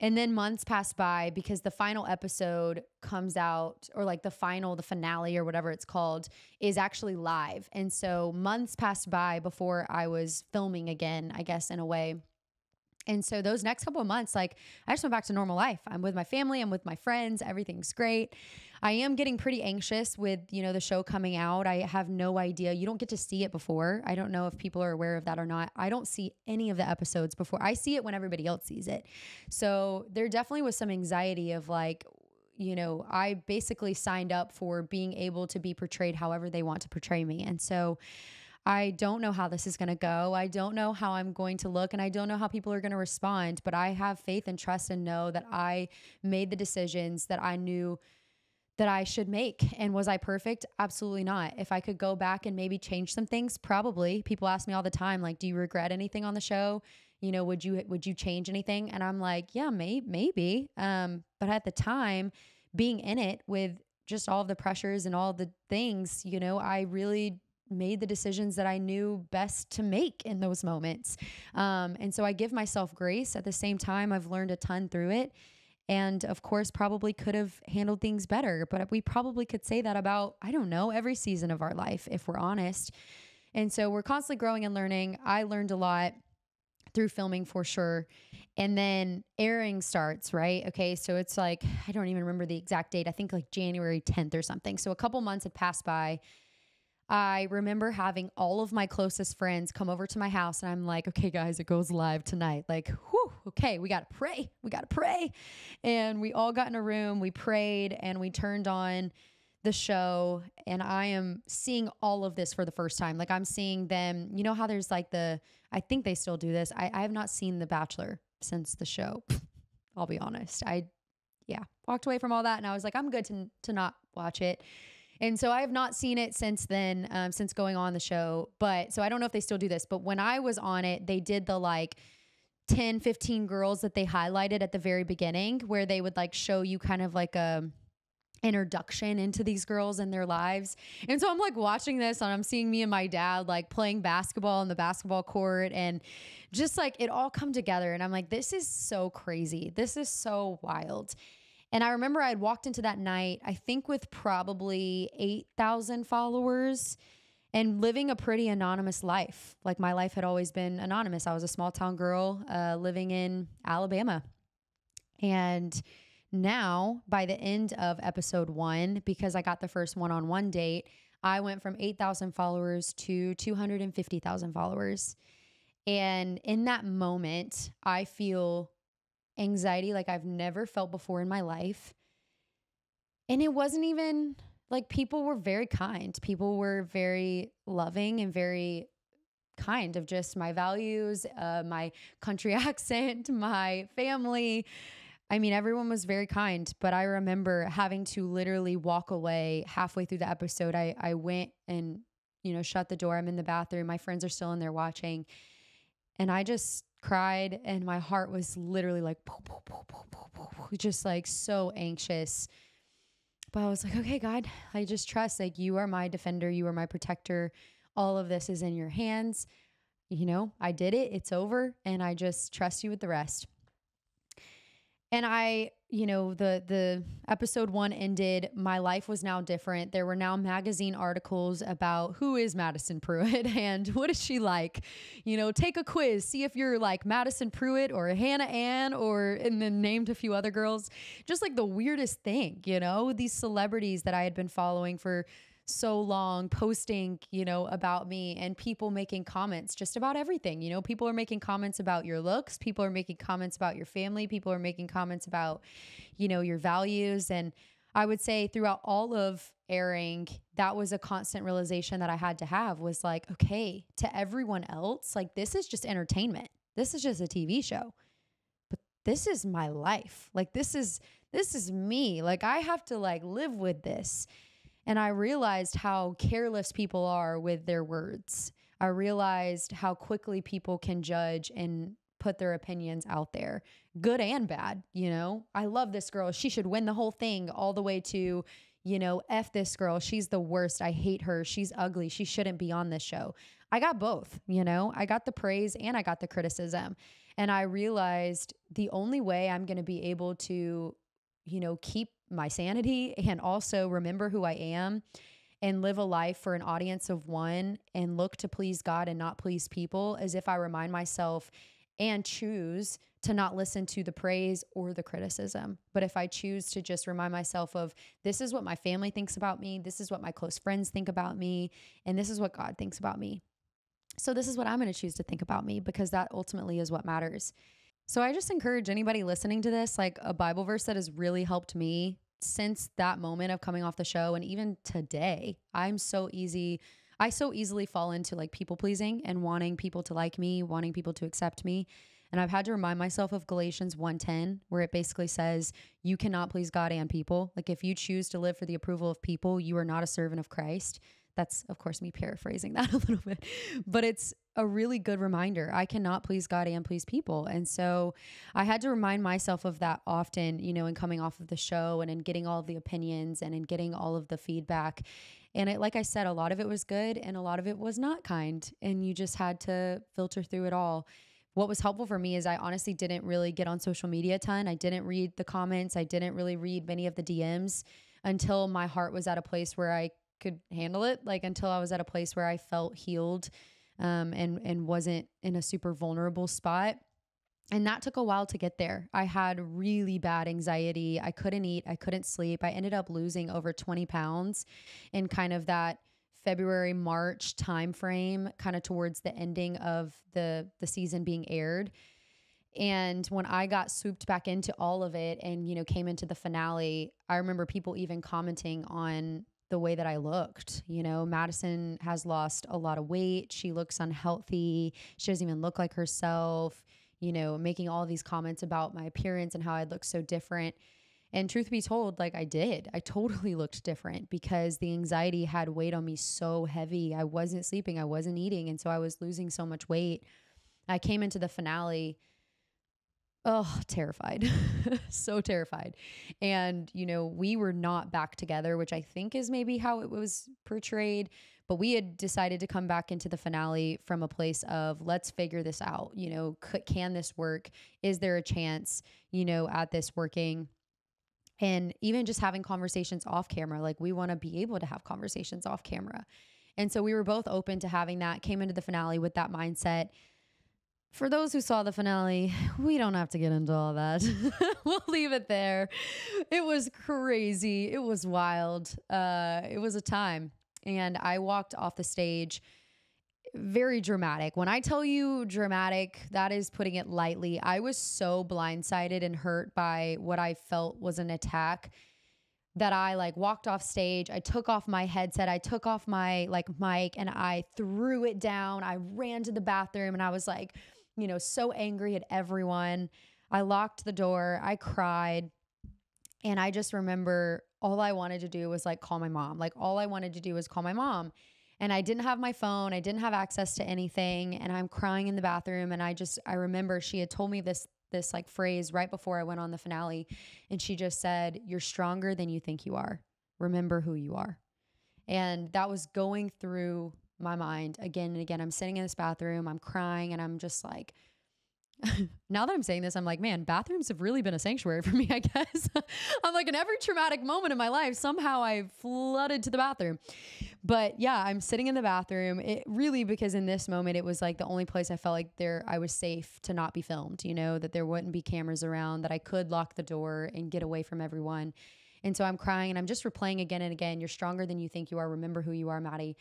And then months pass by because the final episode comes out, or like the final, the finale, or whatever it's called, is actually live. And so months passed by before I was filming again, I guess, in a way. And so those next couple of months, like I just went back to normal life. I'm with my family, I'm with my friends, everything's great. I am getting pretty anxious with, you know, the show coming out. I have no idea. You don't get to see it before. I don't know if people are aware of that or not. I don't see any of the episodes before. I see it when everybody else sees it. So there definitely was some anxiety of like, you know, I basically signed up for being able to be portrayed however they want to portray me. And so I don't know how this is going to go. I don't know how I'm going to look and I don't know how people are going to respond, but I have faith and trust and know that I made the decisions that I knew that I should make. And was I perfect? Absolutely not. If I could go back and maybe change some things, probably. People ask me all the time like, "Do you regret anything on the show?" You know, would you would you change anything? And I'm like, "Yeah, may, maybe." Um, but at the time, being in it with just all the pressures and all the things, you know, I really made the decisions that I knew best to make in those moments. Um, and so I give myself grace. At the same time, I've learned a ton through it. And of course, probably could have handled things better, but we probably could say that about, I don't know, every season of our life, if we're honest. And so we're constantly growing and learning. I learned a lot through filming for sure. And then airing starts, right? Okay. So it's like, I don't even remember the exact date. I think like January 10th or something. So a couple months had passed by I remember having all of my closest friends come over to my house and I'm like, okay, guys, it goes live tonight. Like, whew, okay, we got to pray. We got to pray. And we all got in a room, we prayed, and we turned on the show. And I am seeing all of this for the first time. Like, I'm seeing them, you know, how there's like the, I think they still do this. I, I have not seen The Bachelor since the show. I'll be honest. I, yeah, walked away from all that and I was like, I'm good to, to not watch it. And so I have not seen it since then, um, since going on the show. But so I don't know if they still do this, but when I was on it, they did the like 10, 15 girls that they highlighted at the very beginning where they would like show you kind of like a introduction into these girls and their lives. And so I'm like watching this and I'm seeing me and my dad like playing basketball on the basketball court and just like it all come together and I'm like this is so crazy. This is so wild. And I remember I had walked into that night, I think with probably 8,000 followers and living a pretty anonymous life. Like my life had always been anonymous. I was a small town girl uh, living in Alabama. And now, by the end of episode one, because I got the first one on one date, I went from 8,000 followers to 250,000 followers. And in that moment, I feel anxiety like I've never felt before in my life. And it wasn't even like people were very kind. People were very loving and very kind of just my values, uh, my country accent, my family. I mean, everyone was very kind, but I remember having to literally walk away halfway through the episode. I, I went and, you know, shut the door. I'm in the bathroom. My friends are still in there watching. And I just cried and my heart was literally like just like so anxious. But i was like okay god i just trust like you are my defender you are my protector. All of this is in your hands. You know i did it it's over and i just trust you with the rest and i you know the the episode 1 ended my life was now different. There were now magazine articles about who is Madison Prewett and what is she like? You know take a quiz see if you're like Madison Prewett or Hannah Ann or and then named a few other girls. Just like the weirdest thing you know these celebrities that I had been following for so long posting, you know, about me and people making comments just about everything. You know, people are making comments about your looks, people are making comments about your family, people are making comments about, you know, your values. And I would say throughout all of airing, that was a constant realization that I had to have was like, okay, to everyone else, like this is just entertainment. This is just a TV show. But this is my life. Like this is this is me. Like I have to like live with this. And I realized how careless people are with their words. I realized how quickly people can judge and put their opinions out there, good and bad. You know, I love this girl. She should win the whole thing, all the way to, you know, F this girl. She's the worst. I hate her. She's ugly. She shouldn't be on this show. I got both, you know, I got the praise and I got the criticism. And I realized the only way I'm going to be able to, you know, keep my sanity and also remember who I am and live a life for an audience of one and look to please God and not please people as if I remind myself and choose to not listen to the praise or the criticism. But if I choose to just remind myself of this is what my family thinks about me, this is what my close friends think about me, and this is what God thinks about me. So this is what I'm going to choose to think about me because that ultimately is what matters. So I just encourage anybody listening to this, like a Bible verse that has really helped me since that moment of coming off the show and even today. I'm so easy I so easily fall into like people pleasing and wanting people to like me, wanting people to accept me. And I've had to remind myself of Galatians 1:10 where it basically says you cannot please God and people. Like if you choose to live for the approval of people, you are not a servant of Christ. That's of course me paraphrasing that a little bit. But it's a really good reminder. I cannot please God and please people. And so I had to remind myself of that often, you know, in coming off of the show and in getting all of the opinions and in getting all of the feedback. And it, like I said, a lot of it was good and a lot of it was not kind. And you just had to filter through it all. What was helpful for me is I honestly didn't really get on social media a ton. I didn't read the comments. I didn't really read many of the DMs until my heart was at a place where I could handle it. Like until I was at a place where I felt healed um, and and wasn't in a super vulnerable spot. And that took a while to get there. I had really bad anxiety. I couldn't eat. I couldn't sleep. I ended up losing over 20 pounds in kind of that February, March timeframe, kind of towards the ending of the the season being aired. And when I got swooped back into all of it and, you know, came into the finale, I remember people even commenting on the way that I looked. You know, Madison has lost a lot of weight. She looks unhealthy. She doesn't even look like herself you know, making all these comments about my appearance and how I look so different. And truth be told, like I did, I totally looked different because the anxiety had weighed on me so heavy. I wasn't sleeping, I wasn't eating. And so I was losing so much weight. I came into the finale, oh, terrified, so terrified. And, you know, we were not back together, which I think is maybe how it was portrayed. But we had decided to come back into the finale from a place of let's figure this out. You know, can this work? Is there a chance, you know, at this working? And even just having conversations off camera, like we want to be able to have conversations off camera. And so we were both open to having that, came into the finale with that mindset. For those who saw the finale, we don't have to get into all that. we'll leave it there. It was crazy. It was wild. Uh, it was a time and I walked off the stage very dramatic. When I tell you dramatic, that is putting it lightly. I was so blindsided and hurt by what I felt was an attack that I like walked off stage. I took off my headset. I took off my like mic and I threw it down. I ran to the bathroom and I was like, you know, so angry at everyone. I locked the door. I cried. And I just remember all I wanted to do was like call my mom. Like all I wanted to do was call my mom. And I didn't have my phone. I didn't have access to anything. And I'm crying in the bathroom. And I just, I remember she had told me this, this like phrase right before I went on the finale. And she just said, You're stronger than you think you are. Remember who you are. And that was going through my mind again and again. I'm sitting in this bathroom, I'm crying, and I'm just like, now that I'm saying this, I'm like, man, bathrooms have really been a sanctuary for me, I guess. I'm like, in every traumatic moment in my life, somehow I flooded to the bathroom. But yeah, I'm sitting in the bathroom. It really, because in this moment, it was like the only place I felt like there I was safe to not be filmed, you know, that there wouldn't be cameras around, that I could lock the door and get away from everyone. And so I'm crying and I'm just replaying again and again, you're stronger than you think you are. Remember who you are, Maddie.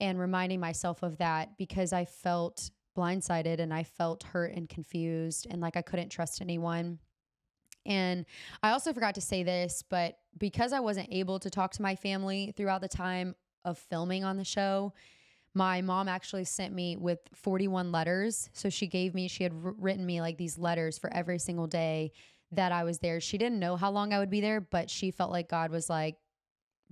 And reminding myself of that because I felt blindsided and I felt hurt and confused and like I couldn't trust anyone. And I also forgot to say this, but because I wasn't able to talk to my family throughout the time of filming on the show, my mom actually sent me with 41 letters. So she gave me, she had written me like these letters for every single day that I was there. She didn't know how long I would be there, but she felt like God was like,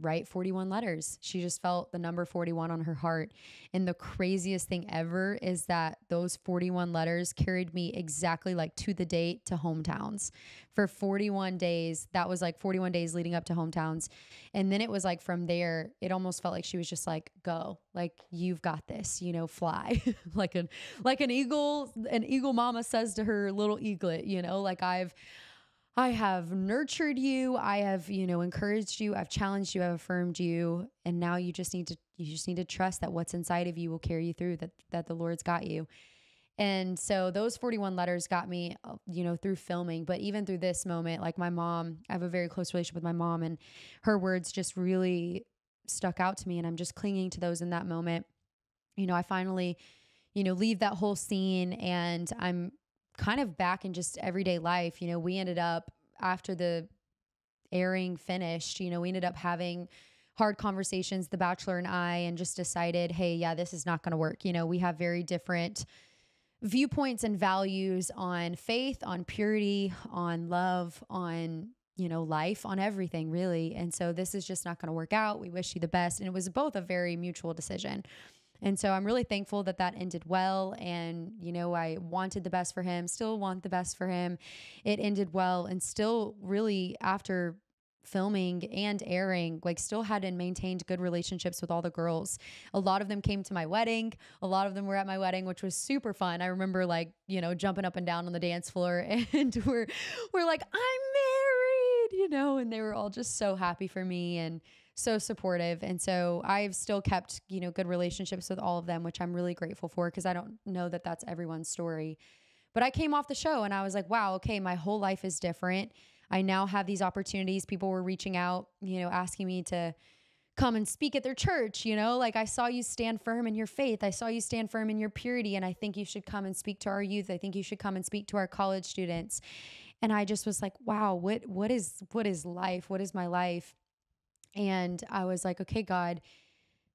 write 41 letters. She just felt the number 41 on her heart. And the craziest thing ever is that those 41 letters carried me exactly like to the date to hometowns for 41 days. That was like 41 days leading up to hometowns. And then it was like from there, it almost felt like she was just like, go, like you've got this, you know, fly like an, like an eagle, an eagle mama says to her little eaglet, you know, like I've, I have nurtured you. I have, you know, encouraged you. I've challenged you. I've affirmed you. And now you just need to, you just need to trust that what's inside of you will carry you through, that, that the Lord's got you. And so those 41 letters got me, uh, you know, through filming, but even through this moment, like my mom, I have a very close relationship with my mom and her words just really stuck out to me. And I'm just clinging to those in that moment. You know, I finally, you know, leave that whole scene and I'm kind of back in just everyday life. You know, we ended up after the airing finished, you know, we ended up having hard conversations, the bachelor and I, and just decided, hey, yeah, this is not going to work. You know, we have very different viewpoints and values on faith, on purity, on love, on you know, life, on everything really. And so this is just not going to work out. We wish you the best. And it was both a very mutual decision. And so I'm really thankful that that ended well. And, you know, I wanted the best for him, still want the best for him. It ended well. And still, really, after filming and airing like still had and maintained good relationships with all the girls a lot of them came to my wedding a lot of them were at my wedding which was super fun i remember like you know jumping up and down on the dance floor and we're we're like i'm married you know and they were all just so happy for me and so supportive. And so I've still kept, you know, good relationships with all of them, which I'm really grateful for because I don't know that that's everyone's story. But I came off the show and I was like, wow, okay, my whole life is different. I now have these opportunities. People were reaching out, you know, asking me to come and speak at their church, you know, like I saw you stand firm in your faith. I saw you stand firm in your purity and I think you should come and speak to our youth. I think you should come and speak to our college students. And I just was like, wow, what what is what is life? What is my life? And I was like, okay, God,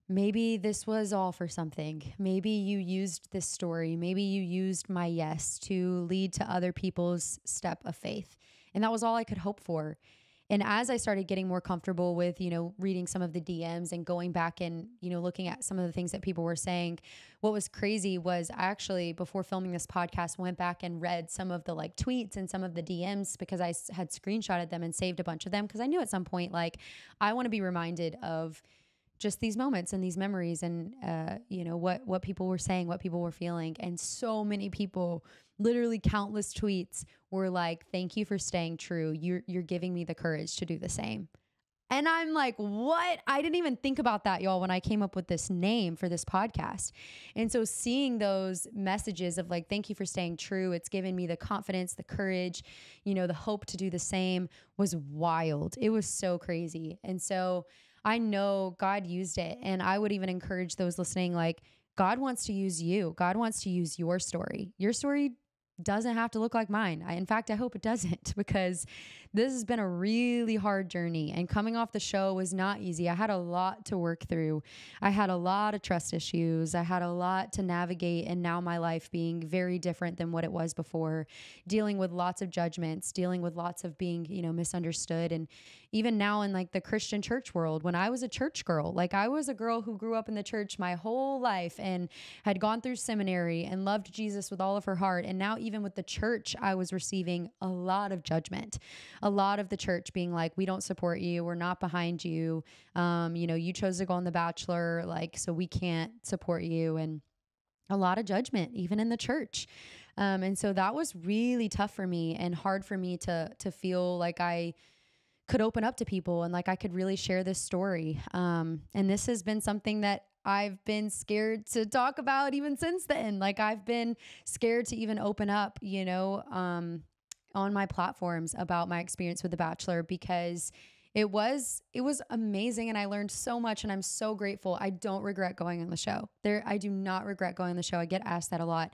maybe this was all for something. Maybe you used this story. Maybe you used my yes to lead to other people's step of faith. And that was all I could hope for. And as I started getting more comfortable with, you know, reading some of the DMs and going back and, you know, looking at some of the things that people were saying, what was crazy was I actually, before filming this podcast, went back and read some of the like tweets and some of the DMs because I had screenshotted them and saved a bunch of them because I knew at some point, like, I want to be reminded of just these moments and these memories and uh, you know what what people were saying what people were feeling and so many people literally countless tweets were like, thank you for staying true. You're, you're giving me the courage to do the same. And I'm like, what? I didn't even think about that, y'all, when I came up with this name for this podcast. And so seeing those messages of like, thank you for staying true, it's given me the confidence, the courage, you know, the hope to do the same was wild. It was so crazy. And so I know God used it. And I would even encourage those listening, like, God wants to use you. God wants to use your story. Your story doesn't have to look like mine. I, in fact, I hope it doesn't because this has been a really hard journey. And coming off the show was not easy. I had a lot to work through. I had a lot of trust issues. I had a lot to navigate. And now my life being very different than what it was before, dealing with lots of judgments, dealing with lots of being, you know, misunderstood. And even now in like the Christian church world, when I was a church girl, like I was a girl who grew up in the church my whole life and had gone through seminary and loved Jesus with all of her heart. And now, even with the church, I was receiving a lot of judgment, lot of the church being like, we don't support you, we're not behind you. Um, you know, you chose to go on The Bachelor, like, so we can't support you. And a lot of judgment, even in the church. Um, and so that was really tough for me and hard for me to to feel like I could open up to people and like I could really share this story. Um, and this has been something that I've been scared to talk about even since then. Like I've been scared to even open up, you know, um, on my platforms about my experience with The Bachelor because it was it was amazing and I learned so much and I'm so grateful. I don't regret going on the show. There I do not regret going on the show. I get asked that a lot.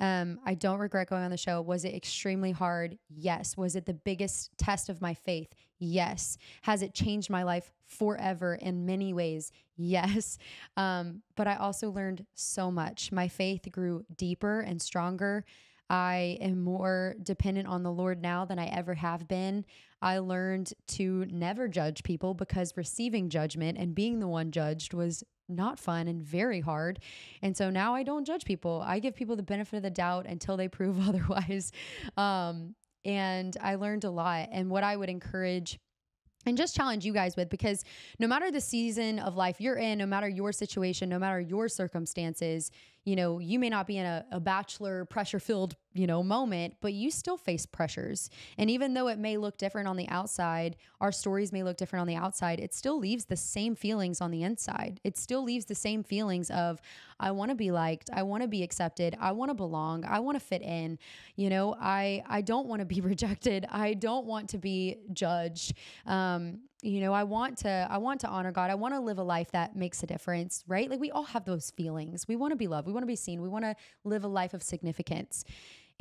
Um, I don't regret going on the show. Was it extremely hard? Yes. Was it the biggest test of my faith? Yes. Has it changed my life forever in many ways? Yes. Um, but I also learned so much. My faith grew deeper and stronger. I am more dependent on the Lord now than I ever have been. I learned to never judge people because receiving judgment and being the one judged was not fun and very hard. And so now I don't judge people. I give people the benefit of the doubt until they prove otherwise. Um, and I learned a lot. And what I would encourage and just challenge you guys with because no matter the season of life you're in, no matter your situation, no matter your circumstances, you know, you may not be in a, a bachelor pressure filled, you know, moment, but you still face pressures. And even though it may look different on the outside, our stories may look different on the outside, it still leaves the same feelings on the inside. It still leaves the same feelings of, I want to be liked, I want to be accepted, I want to belong, I want to fit in. You know, I I don't want to be rejected. I don't want to be judged. Um, you know i want to i want to honor god i want to live a life that makes a difference right like we all have those feelings we want to be loved we want to be seen we want to live a life of significance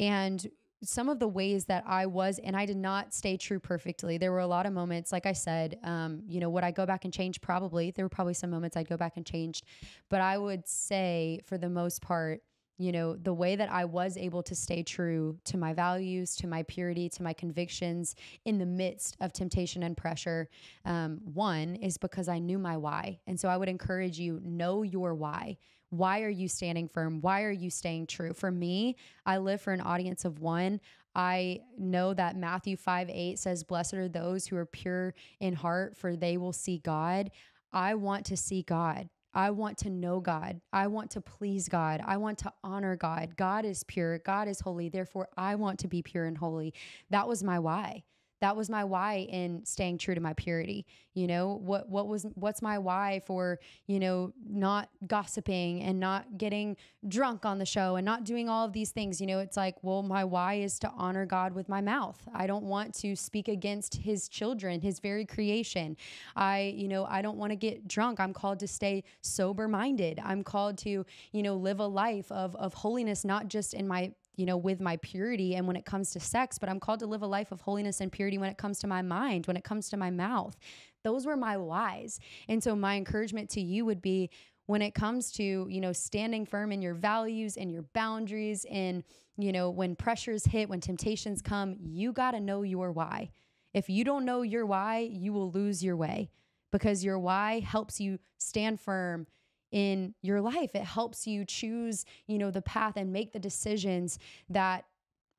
and some of the ways that I was, and I did not stay true perfectly. There were a lot of moments, like I said, um, you know, would I go back and change? Probably. There were probably some moments I'd go back and change. But I would say, for the most part, you know, the way that I was able to stay true to my values, to my purity, to my convictions in the midst of temptation and pressure, um, one is because I knew my why. And so I would encourage you, know your why. Why are you standing firm? Why are you staying true? For me, I live for an audience of one. I know that Matthew 5 8 says, Blessed are those who are pure in heart, for they will see God. I want to see God. I want to know God. I want to please God. I want to honor God. God is pure. God is holy. Therefore, I want to be pure and holy. That was my why that was my why in staying true to my purity you know? What what was what's my why for you know not gossiping and not getting drunk on the show and not doing all of these things? You know it's like well my why is to honor god with my mouth. I don't want to speak against his children his very creation. I you know i don't want to get drunk. I'm called to stay sober minded i'm called to you know live a life of of holiness not just in my you know, with my purity and when it comes to sex, but I'm called to live a life of holiness and purity when it comes to my mind, when it comes to my mouth. Those were my whys. And so my encouragement to you would be when it comes to, you know, standing firm in your values and your boundaries and, you know, when pressures hit, when temptations come, you got to know your why. If you don't know your why, you will lose your way because your why helps you stand firm in your life. It helps you choose, you know, the path and make the decisions that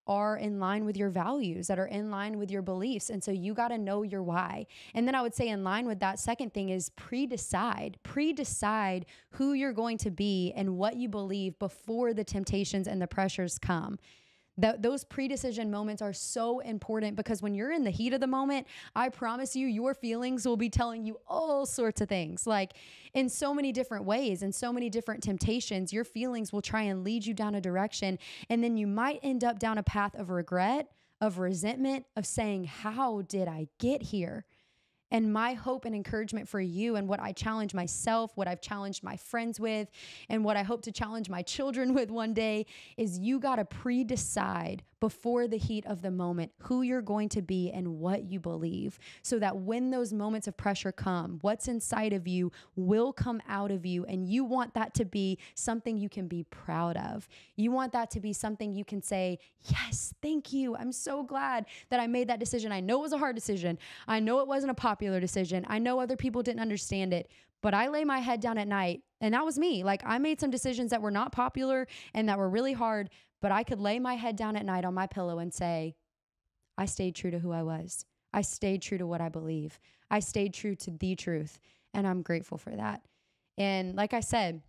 are in line with your values, that are in line with your beliefs. And so you got to know your why. And then I would say, in line with that, second thing is pre decide, pre decide who you're going to be and what you believe before the temptations and the pressures come that those pre-decision moments are so important because when you're in the heat of the moment i promise you your feelings will be telling you all sorts of things like in so many different ways and so many different temptations your feelings will try and lead you down a direction and then you might end up down a path of regret of resentment of saying how did i get here and my hope and encouragement for you, and what I challenge myself, what I've challenged my friends with, and what I hope to challenge my children with one day is you got to pre decide before the heat of the moment who you're going to be and what you believe so that when those moments of pressure come, what's inside of you will come out of you. And you want that to be something you can be proud of. You want that to be something you can say, Yes, thank you. I'm so glad that I made that decision. I know it was a hard decision. I know it wasn't a popular decision. I know other people didn't understand it, but I lay my head down at night and that was me. Like I made some decisions that were not popular and that were really hard, but I could lay my head down at night on my pillow and say, I stayed true to who I was. I stayed true to what I believe. I stayed true to the truth. And I'm grateful for that. And like I said,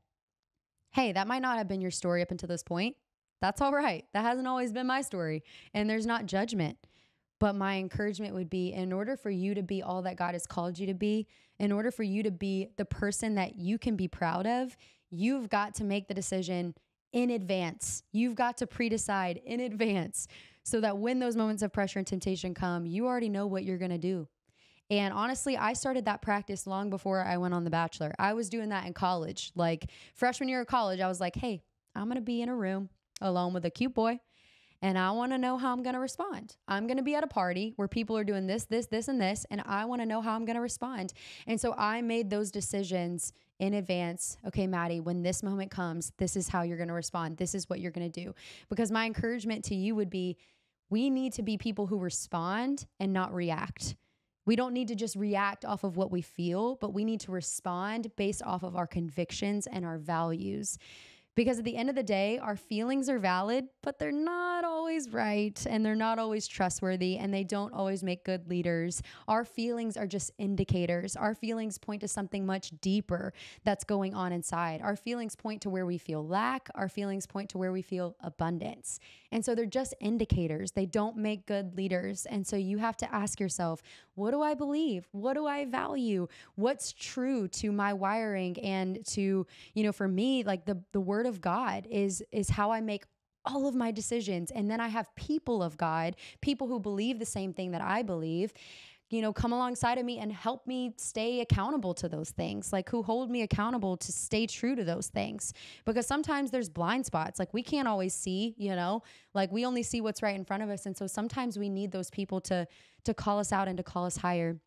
hey, that might not have been your story up until this point. That's all right. That hasn't always been my story. And there's not judgment. But my encouragement would be in order for you to be all that God has called you to be, in order for you to be the person that you can be proud of, you've got to make the decision in advance. You've got to pre decide in advance so that when those moments of pressure and temptation come, you already know what you're going to do. And honestly, I started that practice long before I went on The Bachelor. I was doing that in college. Like freshman year of college, I was like, hey, I'm going to be in a room alone with a cute boy and I want to know how I'm going to respond. I'm going to be at a party where people are doing this, this, this, and this, and I want to know how I'm going to respond. And so I made those decisions in advance. Okay, Maddie, when this moment comes, this is how you're going to respond. This is what you're going to do. Because my encouragement to you would be we need to be people who respond and not react. We don't need to just react off of what we feel, but we need to respond based off of our convictions and our values. Because at the end of the day, our feelings are valid, but they're not always right and they're not always trustworthy and they don't always make good leaders. Our feelings are just indicators. Our feelings point to something much deeper that's going on inside. Our feelings point to where we feel lack, our feelings point to where we feel abundance. And so they're just indicators. They don't make good leaders. And so you have to ask yourself, what do I believe? What do I value? What's true to my wiring and to, you know, for me, like the the word of God is is how I make all of my decisions. And then I have people of God, people who believe the same thing that I believe you know, come alongside of me and help me stay accountable to those things, like who hold me accountable to stay true to those things. Because sometimes there's blind spots, like we can't always see, you know, like we only see what's right in front of us. And so sometimes we need those people to to call us out and to call us higher.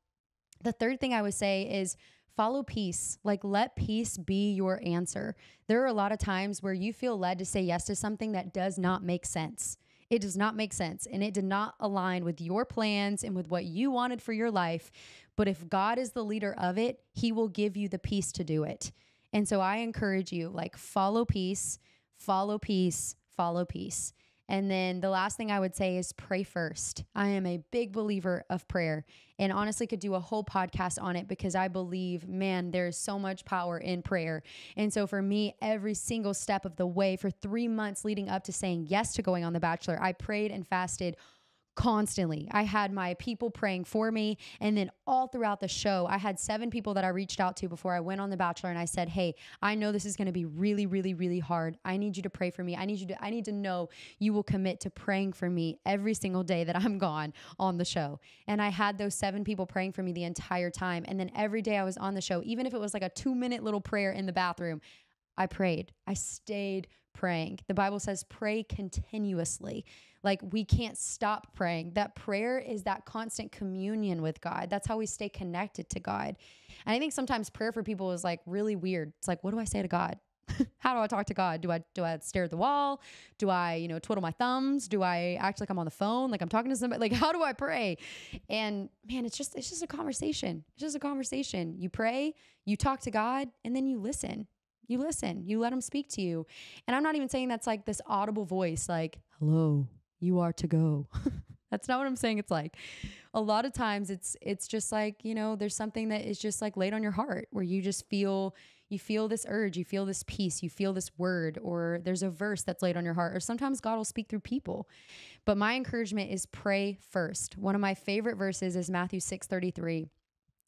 The third thing I would say is follow peace. Like, let peace be your answer. There are a lot of times where you feel led to say yes to something that does not make sense. It does not make sense and it did not align with your plans and with what you wanted for your life. But if God is the leader of it, He will give you the peace to do it. And so I encourage you, like, follow peace, follow peace, follow peace. And then the last thing I would say is pray first. I am a big believer of prayer and honestly could do a whole podcast on it because I believe, man, there's so much power in prayer. And so for me, every single step of the way for three months leading up to saying yes to going on The Bachelor, I prayed and fasted constantly. I had my people praying for me. And then all throughout the show, I had seven people that I reached out to before I went on The Bachelor. And I said, Hey, I know this is going to be really, really, really hard. I need you to pray for me. I need you to, I need to know you will commit to praying for me every single day that I'm gone on the show. And I had those seven people praying for me the entire time. And then every day I was on the show, even if it was like a two minute little prayer in the bathroom, I prayed. I stayed praying. The Bible says, pray continuously. Like we can't stop praying. That prayer is that constant communion with God. That's how we stay connected to God. And I think sometimes prayer for people is like really weird. It's like, what do I say to God? how do I talk to God? Do I do I stare at the wall? Do I, you know, twiddle my thumbs? Do I act like I'm on the phone? Like I'm talking to somebody? Like how do I pray? And man, it's just it's just a conversation. It's just a conversation. You pray, you talk to God, and then you listen. You listen. You let him speak to you. And I'm not even saying that's like this audible voice like, "Hello, you are to go. That's not what I'm saying it's like. A lot of times it's it's just like, you know, there's something that is just like laid on your heart where you just feel you feel this urge, you feel this peace, you feel this word or there's a verse that's laid on your heart or sometimes God will speak through people. But my encouragement is pray first. One of my favorite verses is Matthew 6:33.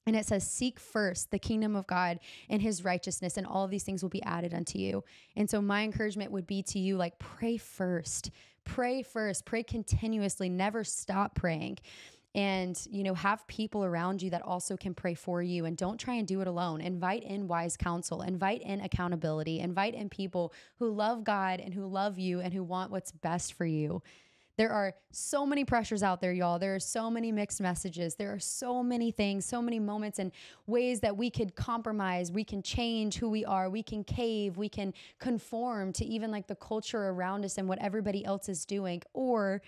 And it says, Seek first the kingdom of God and his righteousness, and all these things will be added unto you. And so, my encouragement would be to you like, pray first, pray first, pray continuously, never stop praying. And, you know, have people around you that also can pray for you and don't try and do it alone. Invite in wise counsel, invite in accountability, invite in people who love God and who love you and who want what's best for you. There are so many pressures out there, y'all. There are so many mixed messages. There are so many things, so many moments and ways that we could compromise. We can change who we are. We can cave. We can conform to even like the culture around us and what everybody else is doing. Or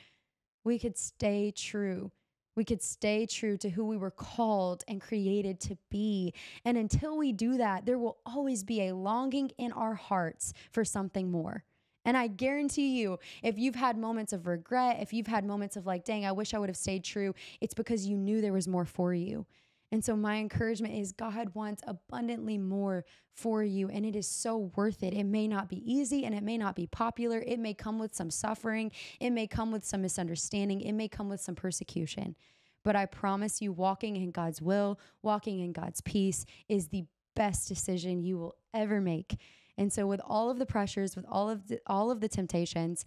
we could stay true. We could stay true to who we were called and created to be. And until we do that, there will always be a longing in our hearts for something more. And I guarantee you, if you've had moments of regret, if you've had moments of like, dang, I wish I would have stayed true, it's because you knew there was more for you. And so, my encouragement is God wants abundantly more for you, and it is so worth it. It may not be easy and it may not be popular. It may come with some suffering, it may come with some misunderstanding, it may come with some persecution. But I promise you, walking in God's will, walking in God's peace is the best decision you will ever make. And so with all of the pressures, with all of the, all of the temptations,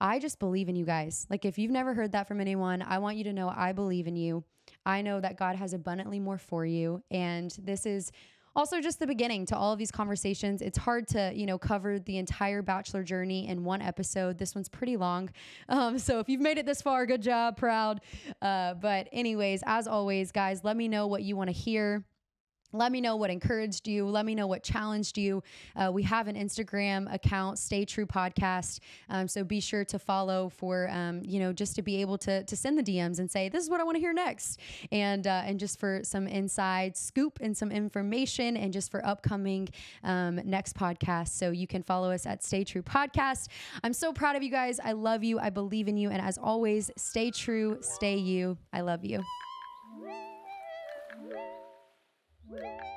I just believe in you guys. Like if you've never heard that from anyone, I want you to know I believe in you. I know that God has abundantly more for you. And this is also just the beginning to all of these conversations. It's hard to you know cover the entire bachelor journey in one episode. This one's pretty long. Um, so if you've made it this far good job proud. Uh, but anyways as always guys let me know what you want to hear let me know what encouraged you. Let me know what challenged you. Uh, we have an Instagram account, Stay True Podcast. Um, so be sure to follow for, um, you know, just to be able to, to send the DMs and say, this is what I want to hear next. And, uh, and just for some inside scoop and some information and just for upcoming um, next podcast. So you can follow us at Stay True Podcast. I'm so proud of you guys. I love you. I believe in you. And as always, stay true, stay you. I love you. Woo!